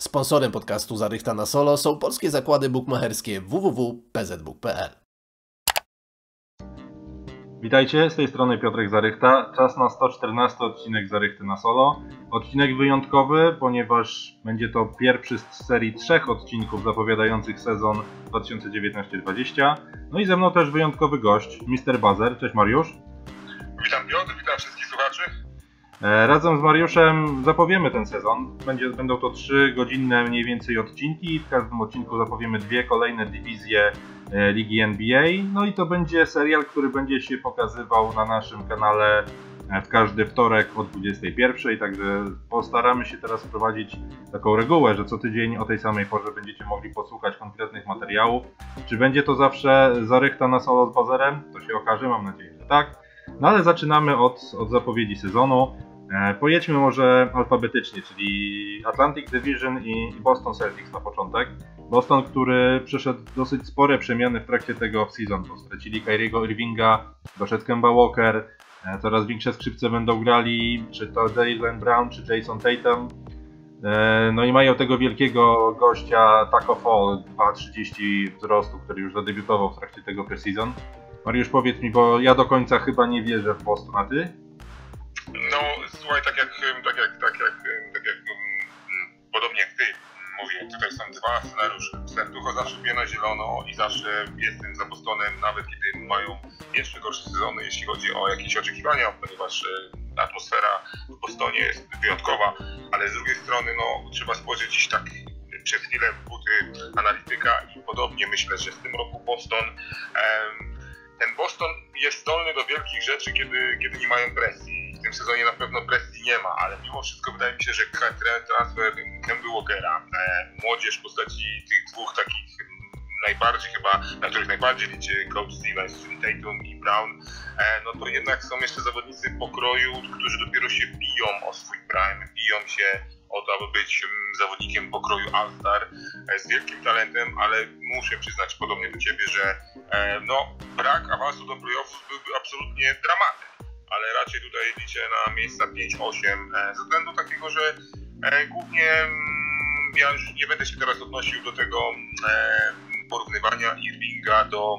Sponsorem podcastu Zarychta na Solo są polskie zakłady bukmacherskie www.pzbook.pl. Witajcie, z tej strony Piotrek Zarychta. Czas na 114 odcinek Zarychty na Solo. Odcinek wyjątkowy, ponieważ będzie to pierwszy z serii trzech odcinków zapowiadających sezon 2019-20. No i ze mną też wyjątkowy gość, Mr. Bazer. Cześć Mariusz. Witam Piotr, witam wszystkich słuchaczy. E, razem z Mariuszem zapowiemy ten sezon. Będzie, będą to trzy godzinne mniej więcej odcinki. W każdym odcinku zapowiemy dwie kolejne dywizje e, Ligi NBA. No i to będzie serial, który będzie się pokazywał na naszym kanale e, w każdy wtorek o 21. Także postaramy się teraz wprowadzić taką regułę, że co tydzień o tej samej porze będziecie mogli posłuchać konkretnych materiałów. Czy będzie to zawsze zarychta na solo z bazerem? To się okaże, mam nadzieję, że tak. No ale zaczynamy od, od zapowiedzi sezonu. E, pojedźmy może alfabetycznie, czyli Atlantic Division i Boston Celtics na początek. Boston, który przeszedł dosyć spore przemiany w trakcie tego off-season, bo stracili Kyriego Irvinga, doszedł Kemba Walker, e, coraz większe skrzypce będą grali, czy to Jalen Brown, czy Jason Tatum. E, no i mają tego wielkiego gościa Taco Fall, 2,30 wzrostu, który już zadebiutował w trakcie tego preseason. Mariusz, powiedz mi, bo ja do końca chyba nie wierzę w Boston, a ty? No słuchaj, tak jak, tak jak, tak jak, tak jak mm, podobnie jak ty mówię, tutaj są dwa scenariusze. Serducho zawsze bije na zielono i zawsze jestem za Bostonem, nawet kiedy mają jeszcze gorsze sezony, jeśli chodzi o jakieś oczekiwania, ponieważ e, atmosfera w Bostonie jest wyjątkowa, ale z drugiej strony no, trzeba spojrzeć dziś tak przez chwilę w buty analityka i podobnie myślę, że w tym roku Boston em, ten Boston jest zdolny do wielkich rzeczy, kiedy, kiedy nie mają presji. W tym sezonie na pewno presji nie ma, ale mimo wszystko wydaje mi się, że transfer Kemby Walkera, e, młodzież w postaci tych dwóch takich najbardziej chyba, na których najbardziej liczy coach Stevens, Tatum i Brown, e, no to jednak są jeszcze zawodnicy pokroju, którzy dopiero się biją o swój prime, biją się o to, aby być zawodnikiem pokroju All-Star e, z wielkim talentem, ale muszę przyznać podobnie do Ciebie, że e, no, brak awansu do playoffs byłby absolutnie dramatem, ale raczej tutaj liczę na miejsca 5-8 ze względu takiego, że głównie mm, ja już nie będę się teraz odnosił do tego porównywania Irvinga do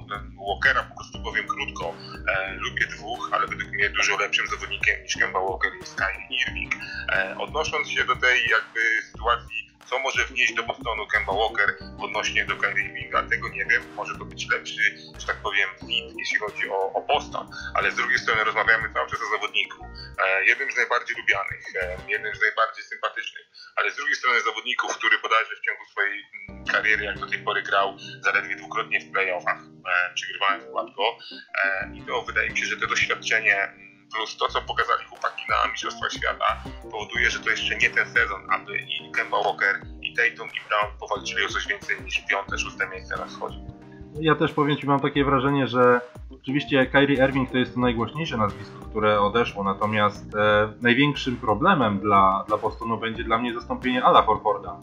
Walkera, po prostu powiem krótko. E, lubię dwóch, ale według mnie dużo lepszym zawodnikiem niż Kemba Walker jest Kyrie Irving. E, odnosząc się do tej jakby sytuacji co może wnieść do Bostonu Kemba Walker odnośnie do Kyrie Irvinga, tego nie wiem. Może to być lepszy, że tak powiem, fit, jeśli chodzi o, o Boston, ale z drugiej strony rozmawiamy cały czas o zawodniku. E, jednym z najbardziej lubianych, e, jednym z najbardziej sympatycznych, ale z drugiej strony zawodników, który bodajże w ciągu swojej mm, kariery, jak do tej pory grał, zaledwie dwukrotnie w playoffach, e, przegrywając gładko. E, I to wydaje mi się, że to doświadczenie mm, plus to, co pokazali chłopaki na Mistrzostwach Świata, powoduje, że to jeszcze nie ten sezon, aby i Kemba Walker, i Tatum, i Brown powalczyli o coś więcej niż piąte, szóste miejsce na wschodzie. Ja też powiem Ci, mam takie wrażenie, że oczywiście Kyrie Irving to jest to najgłośniejsze nazwisko, które odeszło, natomiast e, największym problemem dla, dla Bostonu będzie dla mnie zastąpienie Ala Horforda.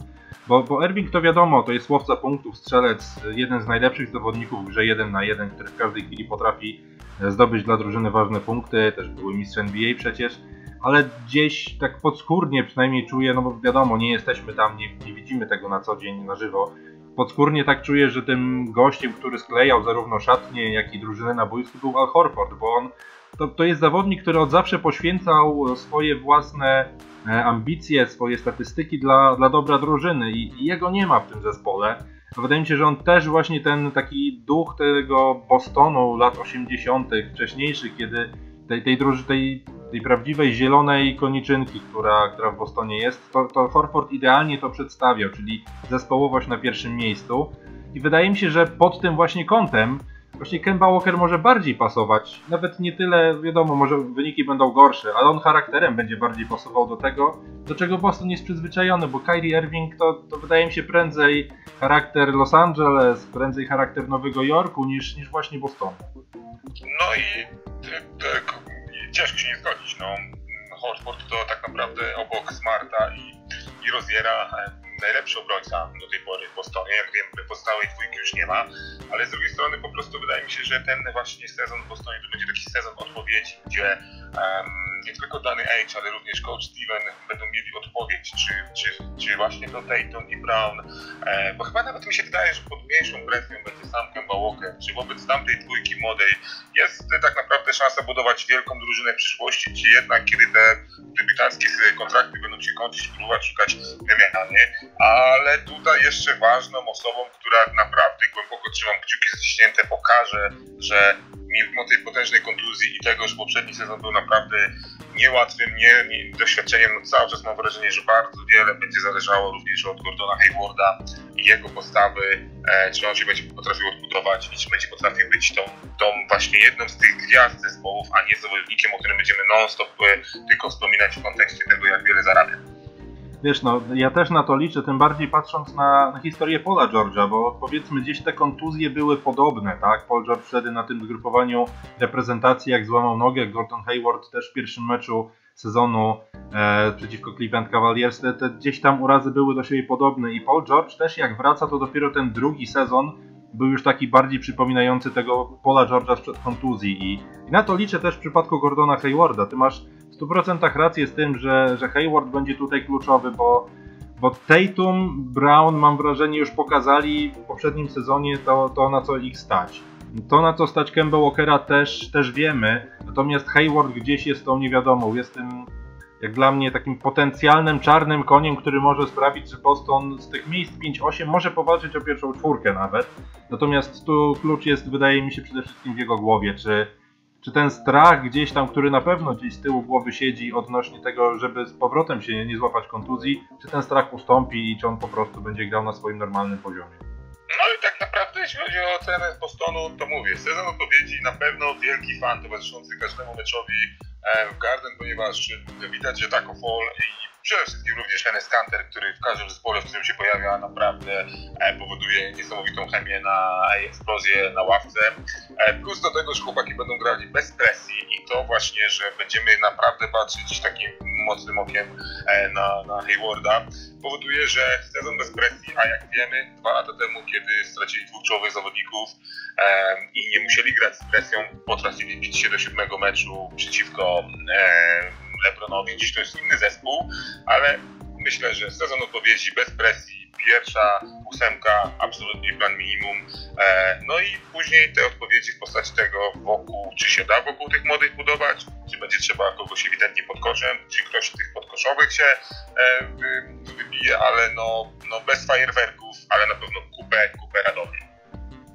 Bo, bo Irving to wiadomo, to jest łowca punktów, strzelec, jeden z najlepszych zawodników w grze 1 na 1, który w każdej chwili potrafi zdobyć dla drużyny ważne punkty, też były mistrz NBA przecież, ale gdzieś tak podskórnie przynajmniej czuję, no bo wiadomo, nie jesteśmy tam, nie, nie widzimy tego na co dzień na żywo, podskórnie tak czuję, że tym gościem, który sklejał zarówno szatnie, jak i drużynę na boisku był Al Horford, bo on to, to jest zawodnik, który od zawsze poświęcał swoje własne e, ambicje, swoje statystyki dla, dla dobra drużyny i, i jego nie ma w tym zespole. Wydaje mi się, że on też właśnie ten taki duch tego Bostonu lat 80., wcześniejszych, kiedy tej, tej, tej, tej prawdziwej zielonej koniczynki, która, która w Bostonie jest, to, to idealnie to przedstawiał, czyli zespołowość na pierwszym miejscu. I wydaje mi się, że pod tym właśnie kątem Właśnie Kemba Walker może bardziej pasować. Nawet nie tyle, wiadomo, może wyniki będą gorsze, ale on charakterem będzie bardziej pasował do tego, do czego Boston jest przyzwyczajony, bo Kyrie Irving to, to wydaje mi się prędzej charakter Los Angeles, prędzej charakter Nowego Jorku niż, niż właśnie Bostonu. No i tak, ciężko się nie zgodzić. No, Horford to tak naprawdę obok Smarta i, i Roziera najlepszy obrońca do tej pory w Bostonie. Jak wiem, pozostałej dwójki już nie ma, ale z drugiej strony po prostu wydaje mi się, że ten właśnie sezon w Bostonie to będzie taki sezon odpowiedzi, gdzie um, nie tylko Danny H, ale również coach Steven będą mieli odpowiedź, czy, czy, czy właśnie to Dayton i Brown, e, bo chyba nawet mi się wydaje, że pod mniejszą presją będzie sam Kemba Walker, czy wobec tamtej dwójki młodej jest tak naprawdę szansa budować wielką drużynę przyszłości, czy jednak kiedy te debiutanckie kontrakty będą się kończyć, próbować szukać wymiany, ale tutaj jeszcze ważną osobą, która naprawdę głęboko trzymam kciuki ściśnięte, pokaże, że mimo tej potężnej kontuzji i tego, że poprzedni sezon był naprawdę niełatwym nie, nie, doświadczeniem, no cały czas mam wrażenie, że bardzo wiele będzie zależało również od Gordona Haywarda i jego postawy, e, czy on się będzie potrafił odbudować i czy będzie potrafił być tą, tą właśnie jedną z tych gwiazd zespołów, a nie zawodnikiem, o którym będziemy non-stop e, tylko wspominać w kontekście tego, jak wiele zarabia. Wiesz, no, ja też na to liczę, tym bardziej patrząc na, na historię Paula George'a, bo powiedzmy gdzieś te kontuzje były podobne, tak? Paul George wtedy na tym zgrupowaniu reprezentacji, jak złamał nogę, Gordon Hayward też w pierwszym meczu sezonu e, przeciwko Cleveland Cavaliers, te, te gdzieś tam urazy były do siebie podobne i Paul George też jak wraca, to dopiero ten drugi sezon był już taki bardziej przypominający tego Paula George'a sprzed kontuzji i, i na to liczę też w przypadku Gordona Haywarda. Ty masz 100% rację z tym, że, że Hayward będzie tutaj kluczowy, bo, bo Tatum, Brown mam wrażenie już pokazali w poprzednim sezonie to, to na co ich stać. To na co stać Kemba Walkera też, też wiemy, natomiast Hayward gdzieś jest tą niewiadomą, jest tym jak dla mnie takim potencjalnym czarnym koniem, który może sprawić, że Boston z tych miejsc 5-8 może powalczyć o pierwszą czwórkę nawet. Natomiast tu klucz jest, wydaje mi się, przede wszystkim w jego głowie, czy czy ten strach gdzieś tam, który na pewno gdzieś z tyłu głowy siedzi odnośnie tego, żeby z powrotem się nie złapać kontuzji, czy ten strach ustąpi i czy on po prostu będzie grał na swoim normalnym poziomie? No i tak naprawdę jeśli chodzi o cenę Bostonu, to mówię, sezon odpowiedzi na pewno wielki fan towarzyszący każdemu meczowi e, w Garden, ponieważ widać, że Taco Fall i Przede wszystkim również Hennes który w każdym zespole, w którym się pojawia, naprawdę e, powoduje niesamowitą chemię na eksplozję na ławce. E, plus do tego, że chłopaki będą grali bez presji i to właśnie, że będziemy naprawdę patrzeć takim mocnym okiem e, na, na Haywarda, powoduje, że sezon bez presji, a jak wiemy, dwa lata temu, kiedy stracili dwóch czołowych zawodników i nie musieli grać z presją, potrafili bić się do siódmego meczu przeciwko Lebronowi, dziś to jest inny zespół, ale myślę, że sezon odpowiedzi bez presji, pierwsza ósemka, absolutnie plan minimum, e, no i później te odpowiedzi w postaci tego wokół, czy się da wokół tych młodych budować, czy będzie trzeba kogoś ewidentnie pod koszem, czy ktoś tych podkoszowych się e, wybije, ale no, no bez fajerwerków, ale na pewno kupę, kupę.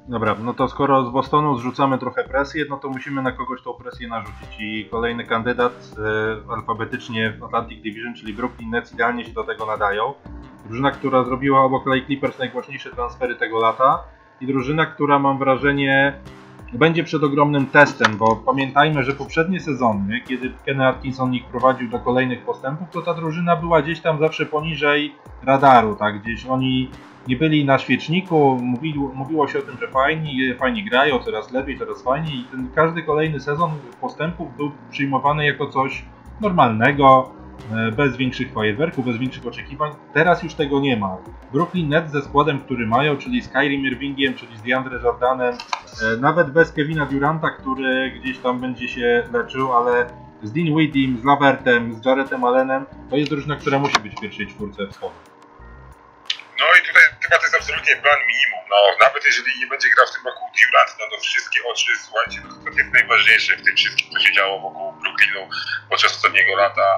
Dobra, no to skoro z Bostonu zrzucamy trochę presję, no to musimy na kogoś tą presję narzucić. I kolejny kandydat e, alfabetycznie w Atlantic Division, czyli Brooklyn Nets, idealnie się do tego nadają. Drużyna, która zrobiła obok LA Clippers najgłośniejsze transfery tego lata. I drużyna, która mam wrażenie będzie przed ogromnym testem, bo pamiętajmy, że poprzednie sezony, kiedy Kenny Atkinson ich prowadził do kolejnych postępów, to ta drużyna była gdzieś tam zawsze poniżej radaru, tak? Gdzieś oni nie byli na świeczniku, mówiło, mówiło się o tym, że fajni, fajnie grają, coraz lepiej, coraz fajniej i ten każdy kolejny sezon postępów był przyjmowany jako coś normalnego, e, bez większych fajerwerków, bez większych oczekiwań. Teraz już tego nie ma. Brooklyn Nets ze składem, który mają, czyli z Kyrie Irvingiem, czyli z DeAndre Jordanem, e, nawet bez Kevina Duranta, który gdzieś tam będzie się leczył, ale z Dean Whittim, z Lavertem, z Jaretem Allenem, to jest drużyna, która musi być w pierwszej czwórce wschodu. No i tutaj chyba to jest absolutnie plan minimum. No, nawet jeżeli nie będzie grał w tym roku Durant, no to wszystkie oczy, słuchajcie, no to jest najważniejsze w tym wszystkim, co się działo wokół Brooklynu podczas ostatniego lata,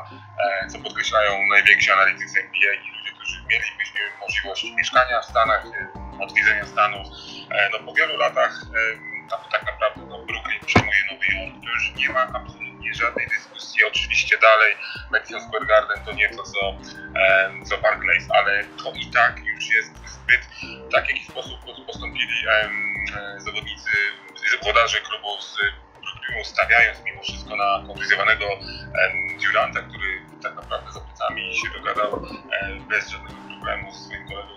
e, co podkreślają najwięksi analitycy NBA i ludzie, którzy mielibyśmy możliwość mieszkania w Stanach, e, odwiedzenia Stanów. E, no po wielu latach tam tak naprawdę no, Brooklyn przejmuje Nowy Jork, to już nie ma absolutnie żadnej dyskusji. Oczywiście dalej Madison Square Garden to nie to co, co Barclays, ale to i tak już jest zbyt tak, w jaki sposób postąpili e, zawodnicy, włodarze klubu z stawiając mimo wszystko na kontuzjowanego Duranta, który tak naprawdę za plecami się dogadał e, bez żadnego problemu z swoim kolegą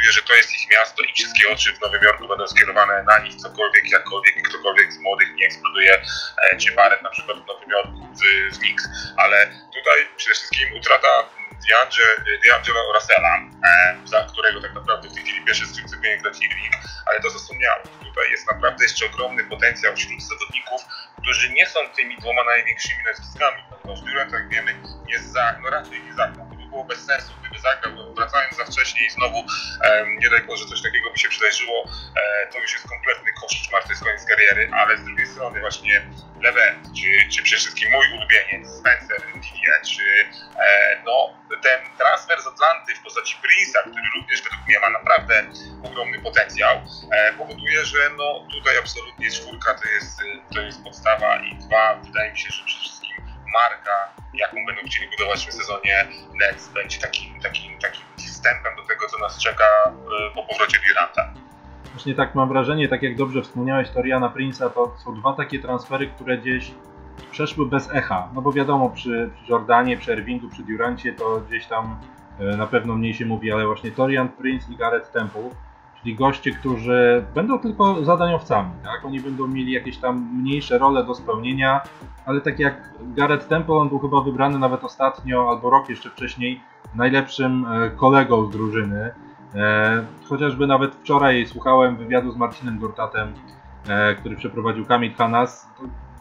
powoduje, że to jest ich miasto i wszystkie oczy w Nowym Jorku będą skierowane na nich, cokolwiek, jakkolwiek, ktokolwiek z młodych nie eksploduje, e, czy Barrett na przykład w Nowym Jorku z, z Knicks, ale tutaj przede wszystkim utrata D'Angelo Russella, e, za którego tak naprawdę w tej chwili pierwszy skrzydce powinien grać Irving, ale to co wspomniałem, tutaj jest naprawdę jeszcze ogromny potencjał wśród zawodników, którzy nie są tymi dwoma największymi nazwiskami, ponieważ Durant, jak wiemy, jest za, no raczej nie by było bez sensu, gdyby zagrał, wracając za wcześnie i znowu, nie daj Boże, coś takiego by się przydarzyło, e, to już jest kompletny koszmar, to jest koniec kariery, ale z drugiej strony właśnie Levent, czy, czy przede wszystkim mój ulubieniec Spencer Didier, czy e, no, ten transfer z Atlanty w postaci Prince'a, który również według mnie ma naprawdę ogromny potencjał, e, powoduje, że no, tutaj absolutnie czwórka to jest, to jest podstawa i dwa, wydaje mi się, że przede marka, jaką będą chcieli budować w tym sezonie Nets, będzie takim, takim, takim wstępem do tego, co nas czeka e, po powrocie Duranta. Właśnie tak mam wrażenie, tak jak dobrze wspomniałeś, Toriana Prince'a to są dwa takie transfery, które gdzieś przeszły bez echa. No bo wiadomo, przy, przy Jordanie, przy Irvingu, przy Durancie to gdzieś tam e, na pewno mniej się mówi, ale właśnie Torian Prince i Garrett Temple, czyli goście, którzy będą tylko zadaniowcami, tak? Oni będą mieli jakieś tam mniejsze role do spełnienia, ale tak jak Garrett Temple, on był chyba wybrany nawet ostatnio, albo rok jeszcze wcześniej, najlepszym e, kolegą z drużyny. E, chociażby nawet wczoraj słuchałem wywiadu z Marcinem Gortatem, e, który przeprowadził Kamil Hanas.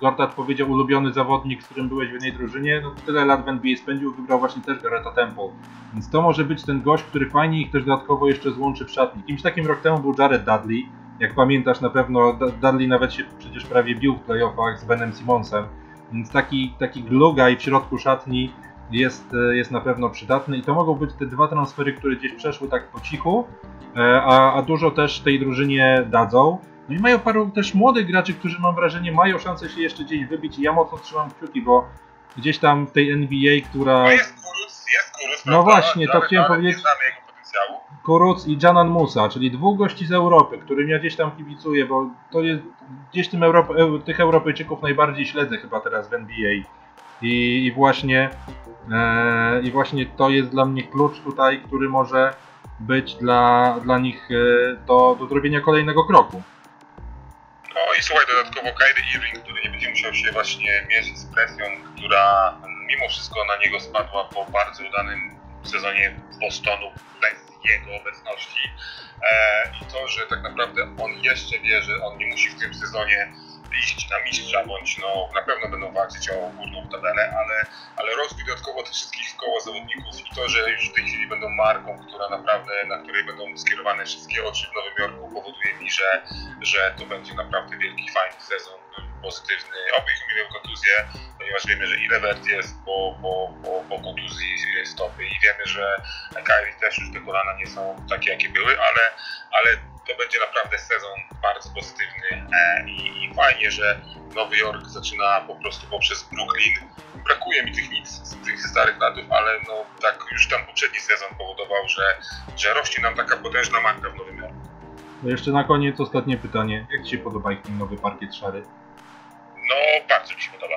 Gortat powiedział, ulubiony zawodnik, z którym byłeś w jednej drużynie, no tyle lat w NBA spędził, wybrał właśnie też Garreta Temple. Więc to może być ten gość, który fajnie ich też dodatkowo jeszcze złączy w szatni. Kimś takim rok temu był Jared Dudley. Jak pamiętasz na pewno, Dudley nawet się przecież prawie bił w playoffach z Benem Simonsem. Więc taki, taki glugaj w środku szatni jest, jest na pewno przydatny i to mogą być te dwa transfery, które gdzieś przeszły tak po cichu, e, a, a dużo też tej drużynie dadzą. No i mają paru też młodych graczy, którzy mam wrażenie mają szansę się jeszcze gdzieś wybić i ja mocno trzymam kciuki, bo gdzieś tam w tej NBA, która... No jest Kuruc, jest Kuruc, No właśnie, to chciałem powiedzieć. Nie znamy jego potencjału. Kuruc i Janan Musa, czyli dwóch gości z Europy, którym ja gdzieś tam kibicuję, bo to jest gdzieś tym Europ... tych Europejczyków najbardziej śledzę chyba teraz w NBA. I, i właśnie e, i właśnie to jest dla mnie klucz tutaj, który może być dla, dla nich e, do, do zrobienia kolejnego kroku. No i słuchaj, dodatkowo Kyrie Irving, który nie będzie musiał się właśnie mierzyć z presją, która mimo wszystko na niego spadła po bardzo udanym sezonie Bostonu bez jego obecności. E, I to, że tak naprawdę on jeszcze wie, że on nie musi w tym sezonie iść na mistrza, bądź no, na pewno będą walczyć o górną tabelę, ale, ale rozwój dodatkowo tych wszystkich koło zawodników i to, że już w tej chwili będą marką, która naprawdę, na której będą skierowane wszystkie oczy w Nowym Jorku, powoduje mi, że, że to będzie naprawdę wielki, fajny sezon, pozytywny. Oby ich ominęły ponieważ wiemy, że Ilevert jest po, po, po, po kontuzji stopy i wiemy, że Kyrie też już te kolana nie są takie, jakie były, ale, ale to będzie naprawdę sezon bardzo pozytywny e, i, i, fajnie, że Nowy Jork zaczyna po prostu poprzez Brooklyn. Brakuje mi tych nic z tych starych latów, ale no tak już tam poprzedni sezon powodował, że, że rośnie nam taka potężna marka w Nowym Jorku. No jeszcze na koniec ostatnie pytanie. Jak Ci się podoba ich ten nowy parkiet szary? No, bardzo mi się podoba.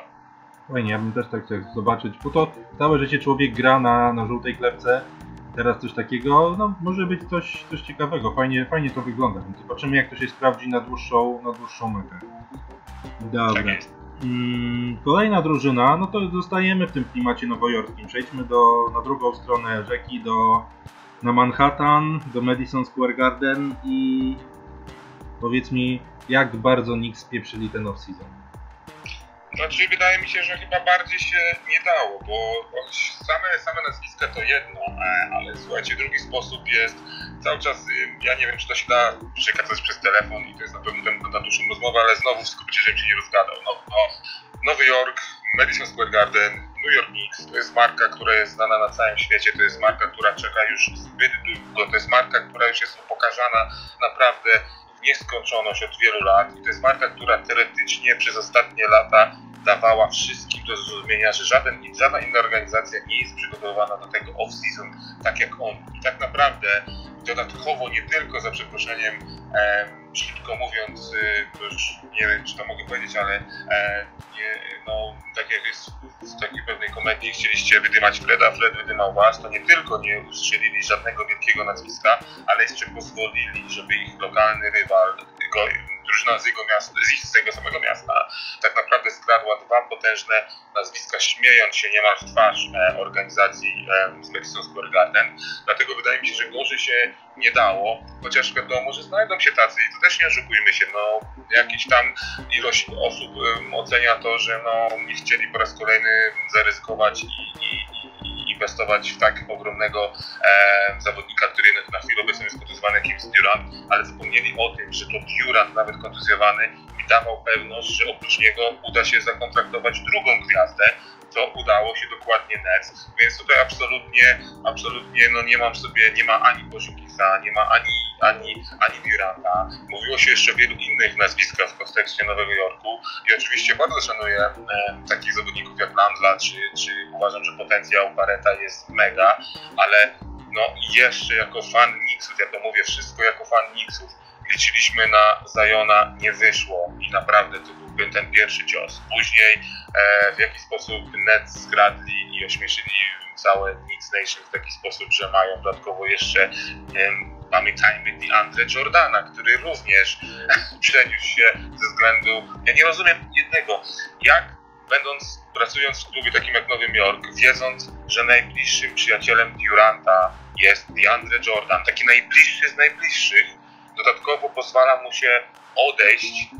Fajnie, ja bym też tak chciał zobaczyć, bo to całe życie człowiek gra na, na żółtej klepce teraz coś takiego, no może być coś, coś ciekawego, fajnie, fajnie to wygląda, więc zobaczymy jak to się sprawdzi na dłuższą, na dłuższą metę. Dobra. Mm, kolejna drużyna, no to zostajemy w tym klimacie nowojorskim. Przejdźmy do, na drugą stronę rzeki, do, na Manhattan, do Madison Square Garden i powiedz mi, jak bardzo Knicks spieprzyli ten off-season. Znaczy, wydaje mi się, że chyba bardziej się nie dało, bo same, same nazwiska to jedno, e, ale słuchajcie, drugi sposób jest cały czas, y, ja nie wiem, czy to się da przekazać przez telefon i to jest na pewno temat na dłuższą rozmowę, ale znowu w skrócie, żebym się nie rozgadał. No, no, Nowy Jork, Madison Square Garden, New York Knicks to jest marka, która jest znana na całym świecie, to jest marka, która czeka już zbyt długo, to jest marka, która już jest pokazana naprawdę nieskończoność od wielu lat i to jest marka, która teoretycznie przez ostatnie lata dawała wszystkim do zrozumienia, że żaden, żadna inna organizacja nie jest przygotowana do tego off-season tak jak on. I tak naprawdę dodatkowo nie tylko za przeproszeniem, e, brzydko mówiąc, e, już nie wiem czy to mogę powiedzieć, ale e, nie, no, tak jak jest w, takiej pewnej komedii, chcieliście wydymać Freda, Fred wydymał was, to nie tylko nie ustrzelili żadnego wielkiego nazwiska, ale jeszcze pozwolili, żeby ich lokalny rywal, drużyna z jego miasta, z tego samego miasta, tak naprawdę skradła dwa potężne nazwiska, śmiejąc się niemal w twarz e, organizacji e, z Madison Square Garden. Dlatego wydaje mi się, że gorzej się nie dało, chociaż wiadomo, że znajdą się tacy i to też nie oszukujmy się, no jakiś tam ilość osób ocenia to, że no nie chcieli po raz kolejny zaryzykować i, i, i inwestować w tak ogromnego e, zawodnika, który na chwilę obecną jest kontuzjowany James Durant, ale zapomnieli o tym, że to Durant nawet kontuzjowany mi dawał pewność, że oprócz niego uda się zakontraktować drugą gwiazdę, co udało się dokładnie Nets, więc tutaj absolutnie, absolutnie no nie mam sobie, nie ma ani Bożykisa, nie ma ani, ani, ani Duranta. Mówiło się jeszcze o wielu innych nazwiskach w kontekście Nowego Jorku i oczywiście bardzo szanuję e, takich zawodników jak Landla, czy, czy uważam, że potencjał Barreta jest mega, ale no jeszcze jako fan Knicksów, ja to mówię wszystko jako fan Knicksów, liczyliśmy na Zajona, nie wyszło i naprawdę to ten pierwszy cios. Później e, w jaki sposób Nets skradli i ośmieszyli całe Knicks Nation w taki sposób, że mają dodatkowo jeszcze e, pamiętajmy DeAndre Jordana, który również przeniósł się ze względu, ja nie rozumiem jednego, jak będąc, pracując w klubie takim jak Nowy Jork, wiedząc, że najbliższym przyjacielem Duranta jest DeAndre Jordan, taki najbliższy z najbliższych, dodatkowo pozwala mu się odejść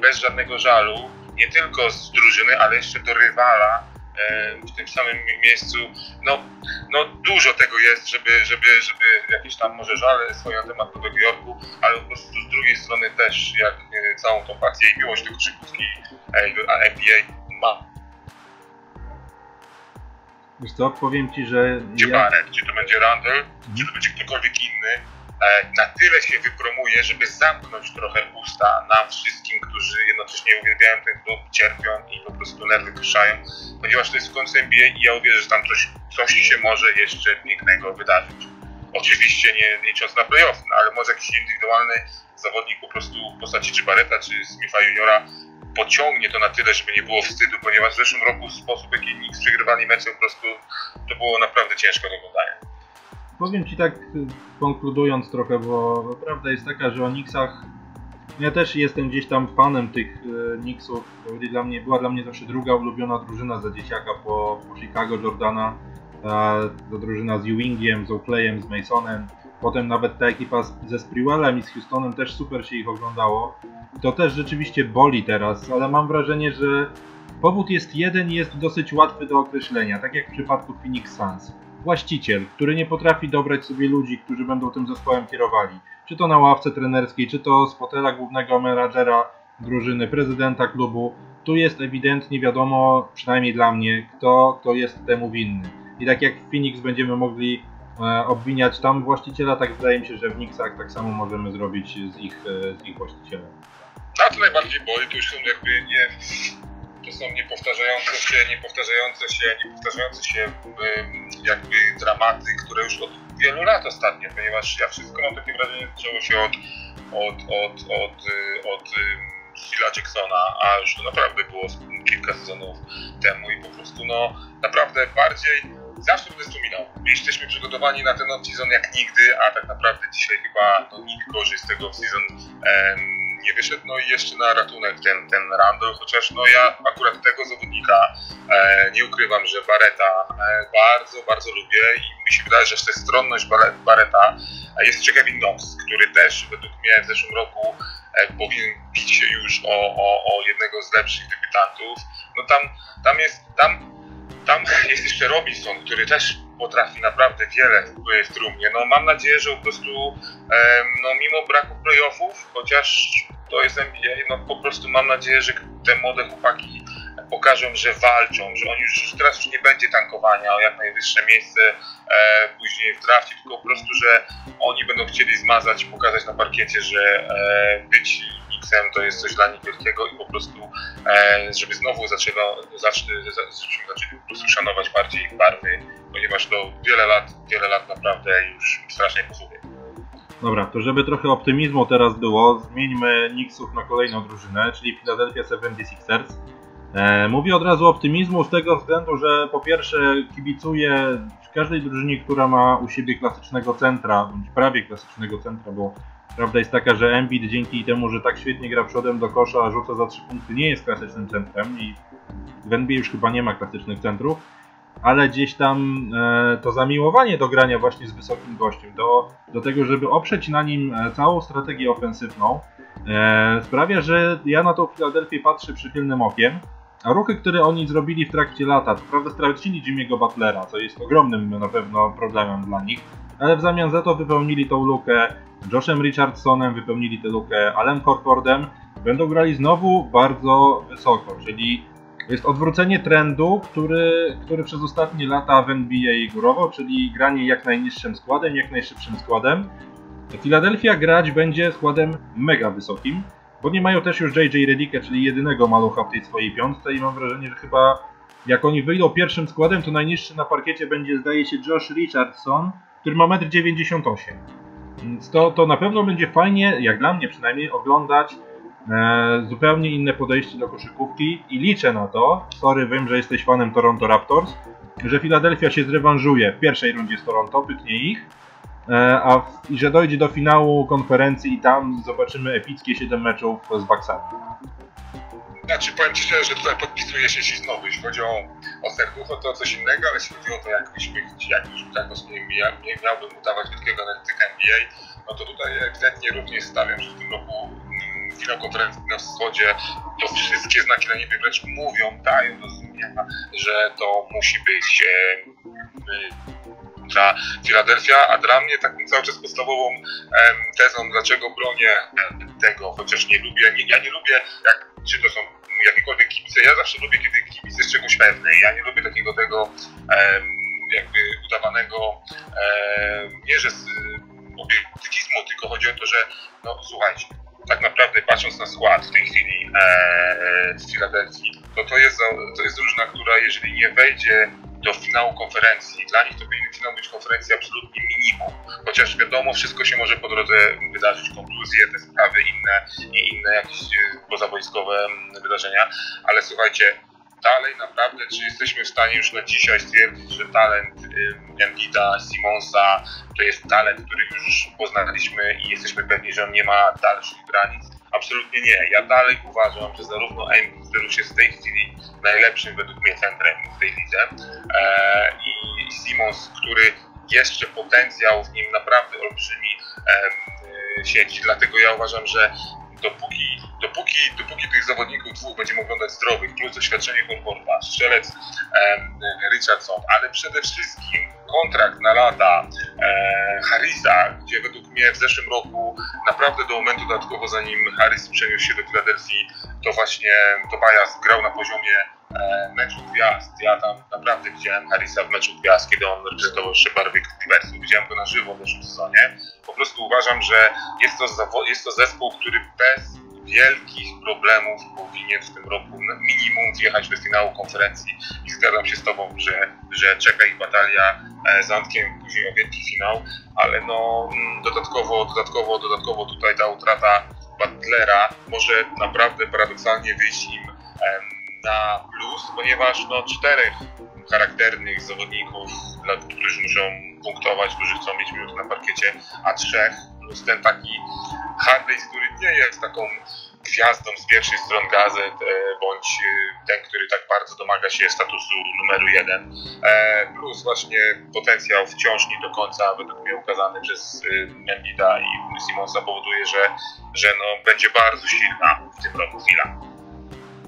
bez żadnego żalu, nie tylko z drużyny, ale jeszcze do rywala e, w tym samym miejscu. No, no dużo tego jest, żeby, żeby, żeby jakieś tam może żale swoją temat Nowego Jorku, ale po prostu z drugiej strony też jak e, całą tą pasję i miłość do koszykówki e, NBA ma. Wiesz co, powiem Ci, że... Czy ja- Barrett, czy to będzie Randall, czy to będzie ktokolwiek inny, e, na tyle się wypromuje, żeby zamknąć trochę usta nam wszystkim, którzy jednocześnie uwielbiają ten klub, cierpią i po prostu nerwy kruszają, ponieważ to jest w końcu NBA i ja uwierzę, że tam coś, coś się może jeszcze pięknego wydarzyć. Oczywiście nie nie licząc na playoff, no, ale może jakiś indywidualny zawodnik po prostu w postaci czy Barreta, czy Smitha Juniora pociągnie to na tyle, żeby nie było wstydu, ponieważ w zeszłym roku sposób, w jaki Knicks przegrywali mecze, po prostu to było naprawdę ciężko do oglądania. Powiem Ci tak, y, konkludując trochę, bo prawda jest taka, że o Knicksach ja też jestem gdzieś tam fanem tych y, byli dla mnie, była dla mnie zawsze druga ulubiona drużyna za dzieciaka po, po Chicago Jordana. Ta, drużyna z Ewingiem, z Oakleyem, z Masonem. Potem nawet ta ekipa ze Sprewellem i z Houstonem też super się ich oglądało. To też rzeczywiście boli teraz, ale mam wrażenie, że powód jest jeden i jest dosyć łatwy do określenia, tak jak w przypadku Phoenix Suns właściciel, który nie potrafi dobrać sobie ludzi, którzy będą tym zespołem kierowali. Czy to na ławce trenerskiej, czy to z fotela głównego menadżera drużyny, prezydenta klubu. Tu jest ewidentnie wiadomo, przynajmniej dla mnie, kto, kto jest temu winny. I tak jak w Phoenix będziemy mogli e, obwiniać tam właściciela, tak wydaje mi się, że w Knicksach tak samo możemy zrobić z ich, e, z ich właścicielem. Najbardziej boli, to już są jakby nie. To są niepowtarzające się, niepowtarzające się, niepowtarzające się jakby dramaty, które już od wielu lat ostatnio, ponieważ ja wszystko mam takie wrażenie, zaczęło się od, od, od, od, y, od Phila Jacksona, a już to naprawdę było kilka sezonów temu i po prostu no naprawdę bardziej zawsze będę wspominał. Jesteśmy przygotowani na ten off-season jak nigdy, a tak naprawdę dzisiaj chyba no, nikt gorzej z tego off-season em, nie wyszedł. No i jeszcze na ratunek ten, ten Randall, chociaż no ja akurat tego zawodnika e, nie ukrywam, że Bareta e, bardzo, bardzo lubię i mi się wydaje, że stronność Bare- Bareta e, jest jeszcze Kevin Knox, który też według mnie w zeszłym roku e, powinien bić się już o, o, o jednego z lepszych debiutantów. No tam, tam jest, tam tam jest jeszcze Robinson, który też potrafi naprawdę wiele w, w trumnie. No mam nadzieję, że po prostu em, no, mimo braku playoffów, chociaż to jest NBA, no po prostu mam nadzieję, że te młode chłopaki pokażą, że walczą, że oni już teraz już nie będzie tankowania o jak najwyższe miejsce e, później w drafcie, tylko po prostu, że oni będą chcieli zmazać, pokazać na parkiecie, że e, być Knicksem to jest coś dla nich wielkiego i po prostu e, żeby znowu zaczęło, zacz, za- żebyśmy zaczęli po prostu szanować bardziej barwy, ponieważ to wiele lat, wiele lat naprawdę już strasznie posługuje. Dobra, to żeby trochę optymizmu teraz było, zmieńmy Knicksów na kolejną drużynę, czyli Philadelphia 76ers. E, mówię od razu optymizmu z tego względu, że po pierwsze kibicuję każdej drużynie, która ma u siebie klasycznego centra, bądź prawie klasycznego centra, bo Prawda jest taka, że Embiid dzięki temu, że tak świetnie gra przodem do kosza, rzuca za trzy punkty, nie jest klasycznym centrem i w NBA już chyba nie ma klasycznych centrów, ale gdzieś tam e, to zamiłowanie do grania właśnie z wysokim gościem, do, do tego, żeby oprzeć na nim e, całą strategię ofensywną, e, sprawia, że ja na tą Filadelfię patrzę przychylnym okiem. A ruchy, które oni zrobili w trakcie lata, to prawda stracili Jimmy'ego Butlera, co jest ogromnym na pewno problemem dla nich, ale w zamian za to wypełnili tą lukę Joshem Richardsonem, wypełnili tę lukę Alem Horfordem, będą grali znowu bardzo wysoko, czyli jest odwrócenie trendu, który, który przez ostatnie lata w NBA górował, czyli granie jak najniższym składem, jak najszybszym składem. Philadelphia grać będzie składem mega wysokim, bo nie mają też już JJ Redicka, czyli jedynego malucha w tej swojej piątce i mam wrażenie, że chyba jak oni wyjdą pierwszym składem, to najniższy na parkiecie będzie zdaje się Josh Richardson, który ma 1,98 m. Więc to, to na pewno będzie fajnie, jak dla mnie przynajmniej, oglądać zupełnie inne podejście do koszykówki i liczę na to, sorry wiem, że jesteś fanem Toronto Raptors, że Philadelphia się zrewanżuje w pierwszej rundzie z Toronto, pyknie ich, e, a w, i że dojdzie do finału konferencji i tam zobaczymy epickie 7 meczów z Bucksami. Znaczy powiem Ci szczerze, że tutaj podpisuję się się znowu, jeśli chodzi o, o serducho to coś innego, ale jeśli chodzi o to jak byśmy, jak już tak nie miałbym udawać wielkiego analityka NBA, no to tutaj ewidentnie również stawiam, że w tym roku mm, finał konferencji na wschodzie. To wszystkie znaki na niebie wręcz mówią, dają do zrozumienia, że to musi być e, e, dla Philadelphia, a dla mnie taką cały czas podstawową em, tezą, dlaczego bronię e, tego, chociaż nie lubię, nie, ja nie lubię, jak, czy to są jakiekolwiek kibice, ja zawsze lubię, kiedy kibic jest czegoś pewny, ja nie lubię takiego tego jakby udawanego, nie że z obiektywizmu, tylko chodzi o to, że no słuchajcie, tak naprawdę patrząc na skład w tej chwili e, w Filadelfii, to to jest, to jest drużyna, która jeżeli nie wejdzie do finału konferencji, dla nich to powinien finał być konferencji absolutnie minimum, chociaż wiadomo, wszystko się może po drodze wydarzyć, konkluzje, te sprawy inne i inne jakieś e, pozawojskowe wydarzenia, ale słuchajcie, dalej naprawdę, czy jesteśmy w stanie już na dzisiaj stwierdzić, że talent Embida, Simonsa to jest talent, który już poznaliśmy i jesteśmy pewni, że on nie ma dalszych granic? Absolutnie nie. Ja dalej uważam, że zarówno Embiid, który już jest w tej chwili najlepszym według mnie centrem w tej lidze e, i Simons, który jeszcze potencjał w nim naprawdę olbrzymi e, siedzi. Dlatego ja uważam, że dopóki, dopóki, dopóki tych zawodników dwóch będziemy oglądać zdrowych, plus doświadczenie Horforda, strzelec Richardson, ale przede wszystkim kontrakt na lata e, Harrisa, gdzie według mnie w zeszłym roku naprawdę do momentu dodatkowo zanim Harris przeniósł się do Filadelfii, to właśnie Tobias grał na poziomie e, meczu gwiazd. Ja tam naprawdę widziałem Harrisa w meczu gwiazd, kiedy on reprezentował jeszcze barwy Clippersów. Widziałem go na żywo w zeszłym sezonie. Po prostu uważam, że jest to, jest to zespół, który bez wielkich problemów powinien w tym roku minimum wjechać do finału konferencji i zgadzam się z Tobą, że, że czeka ich batalia z Antkiem, później o wielki finał, ale no dodatkowo, dodatkowo, dodatkowo tutaj ta utrata Butlera może naprawdę paradoksalnie wyjść im na plus, ponieważ no czterech charakternych zawodników, którzy muszą punktować, którzy chcą mieć minuty na parkiecie, a trzech plus ten taki Harley, który nie jest taką gwiazdą z pierwszej stron gazet, e, bądź e, ten, który tak bardzo domaga się statusu numeru jeden. E, plus właśnie potencjał wciąż nie do końca, według mnie ukazany przez Embida i Simonsa powoduje, że, że no, będzie bardzo silna w tym roku chwila.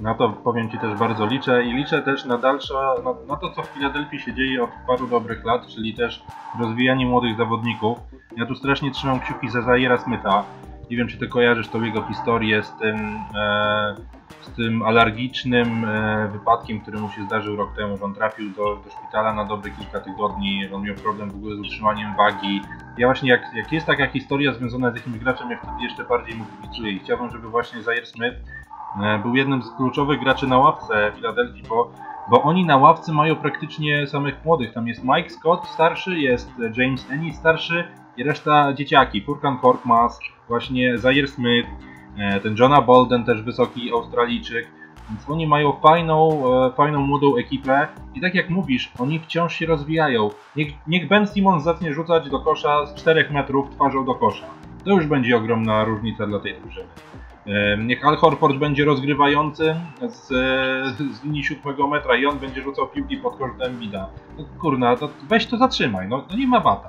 Na to powiem Ci też bardzo liczę i liczę też na dalsze, na, na, to co w Filadelfii się dzieje od paru dobrych lat, czyli też rozwijanie młodych zawodników. Ja tu strasznie trzymam kciuki za Zaira Smitha. Nie wiem, czy Ty kojarzysz tą jego historię z tym, e, z tym alergicznym e, wypadkiem, który mu się zdarzył rok temu, że on trafił do, do szpitala na dobre kilka tygodni, on miał problem w ogóle z utrzymaniem wagi. Ja właśnie, jak, jak jest taka historia związana z jakimś graczem, ja wtedy jeszcze bardziej mu kibicuję i chciałbym, żeby właśnie Zaire Smith e, był jednym z kluczowych graczy na ławce Filadelfii, bo, bo oni na ławce mają praktycznie samych młodych. Tam jest Mike Scott starszy, jest James Ennis starszy i reszta dzieciaki. Furkan Korkmaz, właśnie Zaire Smith, e, ten Johna Bolden, też wysoki Australijczyk. Więc oni mają fajną, e, fajną młodą ekipę i tak jak mówisz, oni wciąż się rozwijają. Niech, niech Ben Simmons zacznie rzucać do kosza z 4 metrów twarzą do kosza. to już będzie ogromna różnica dla tej drużyny. Niech Al Horford będzie rozgrywającym z, z linii 7 metra i on będzie rzucał piłki pod kosztem Embida. No kurna, to weź to zatrzymaj, no, no nie ma bata.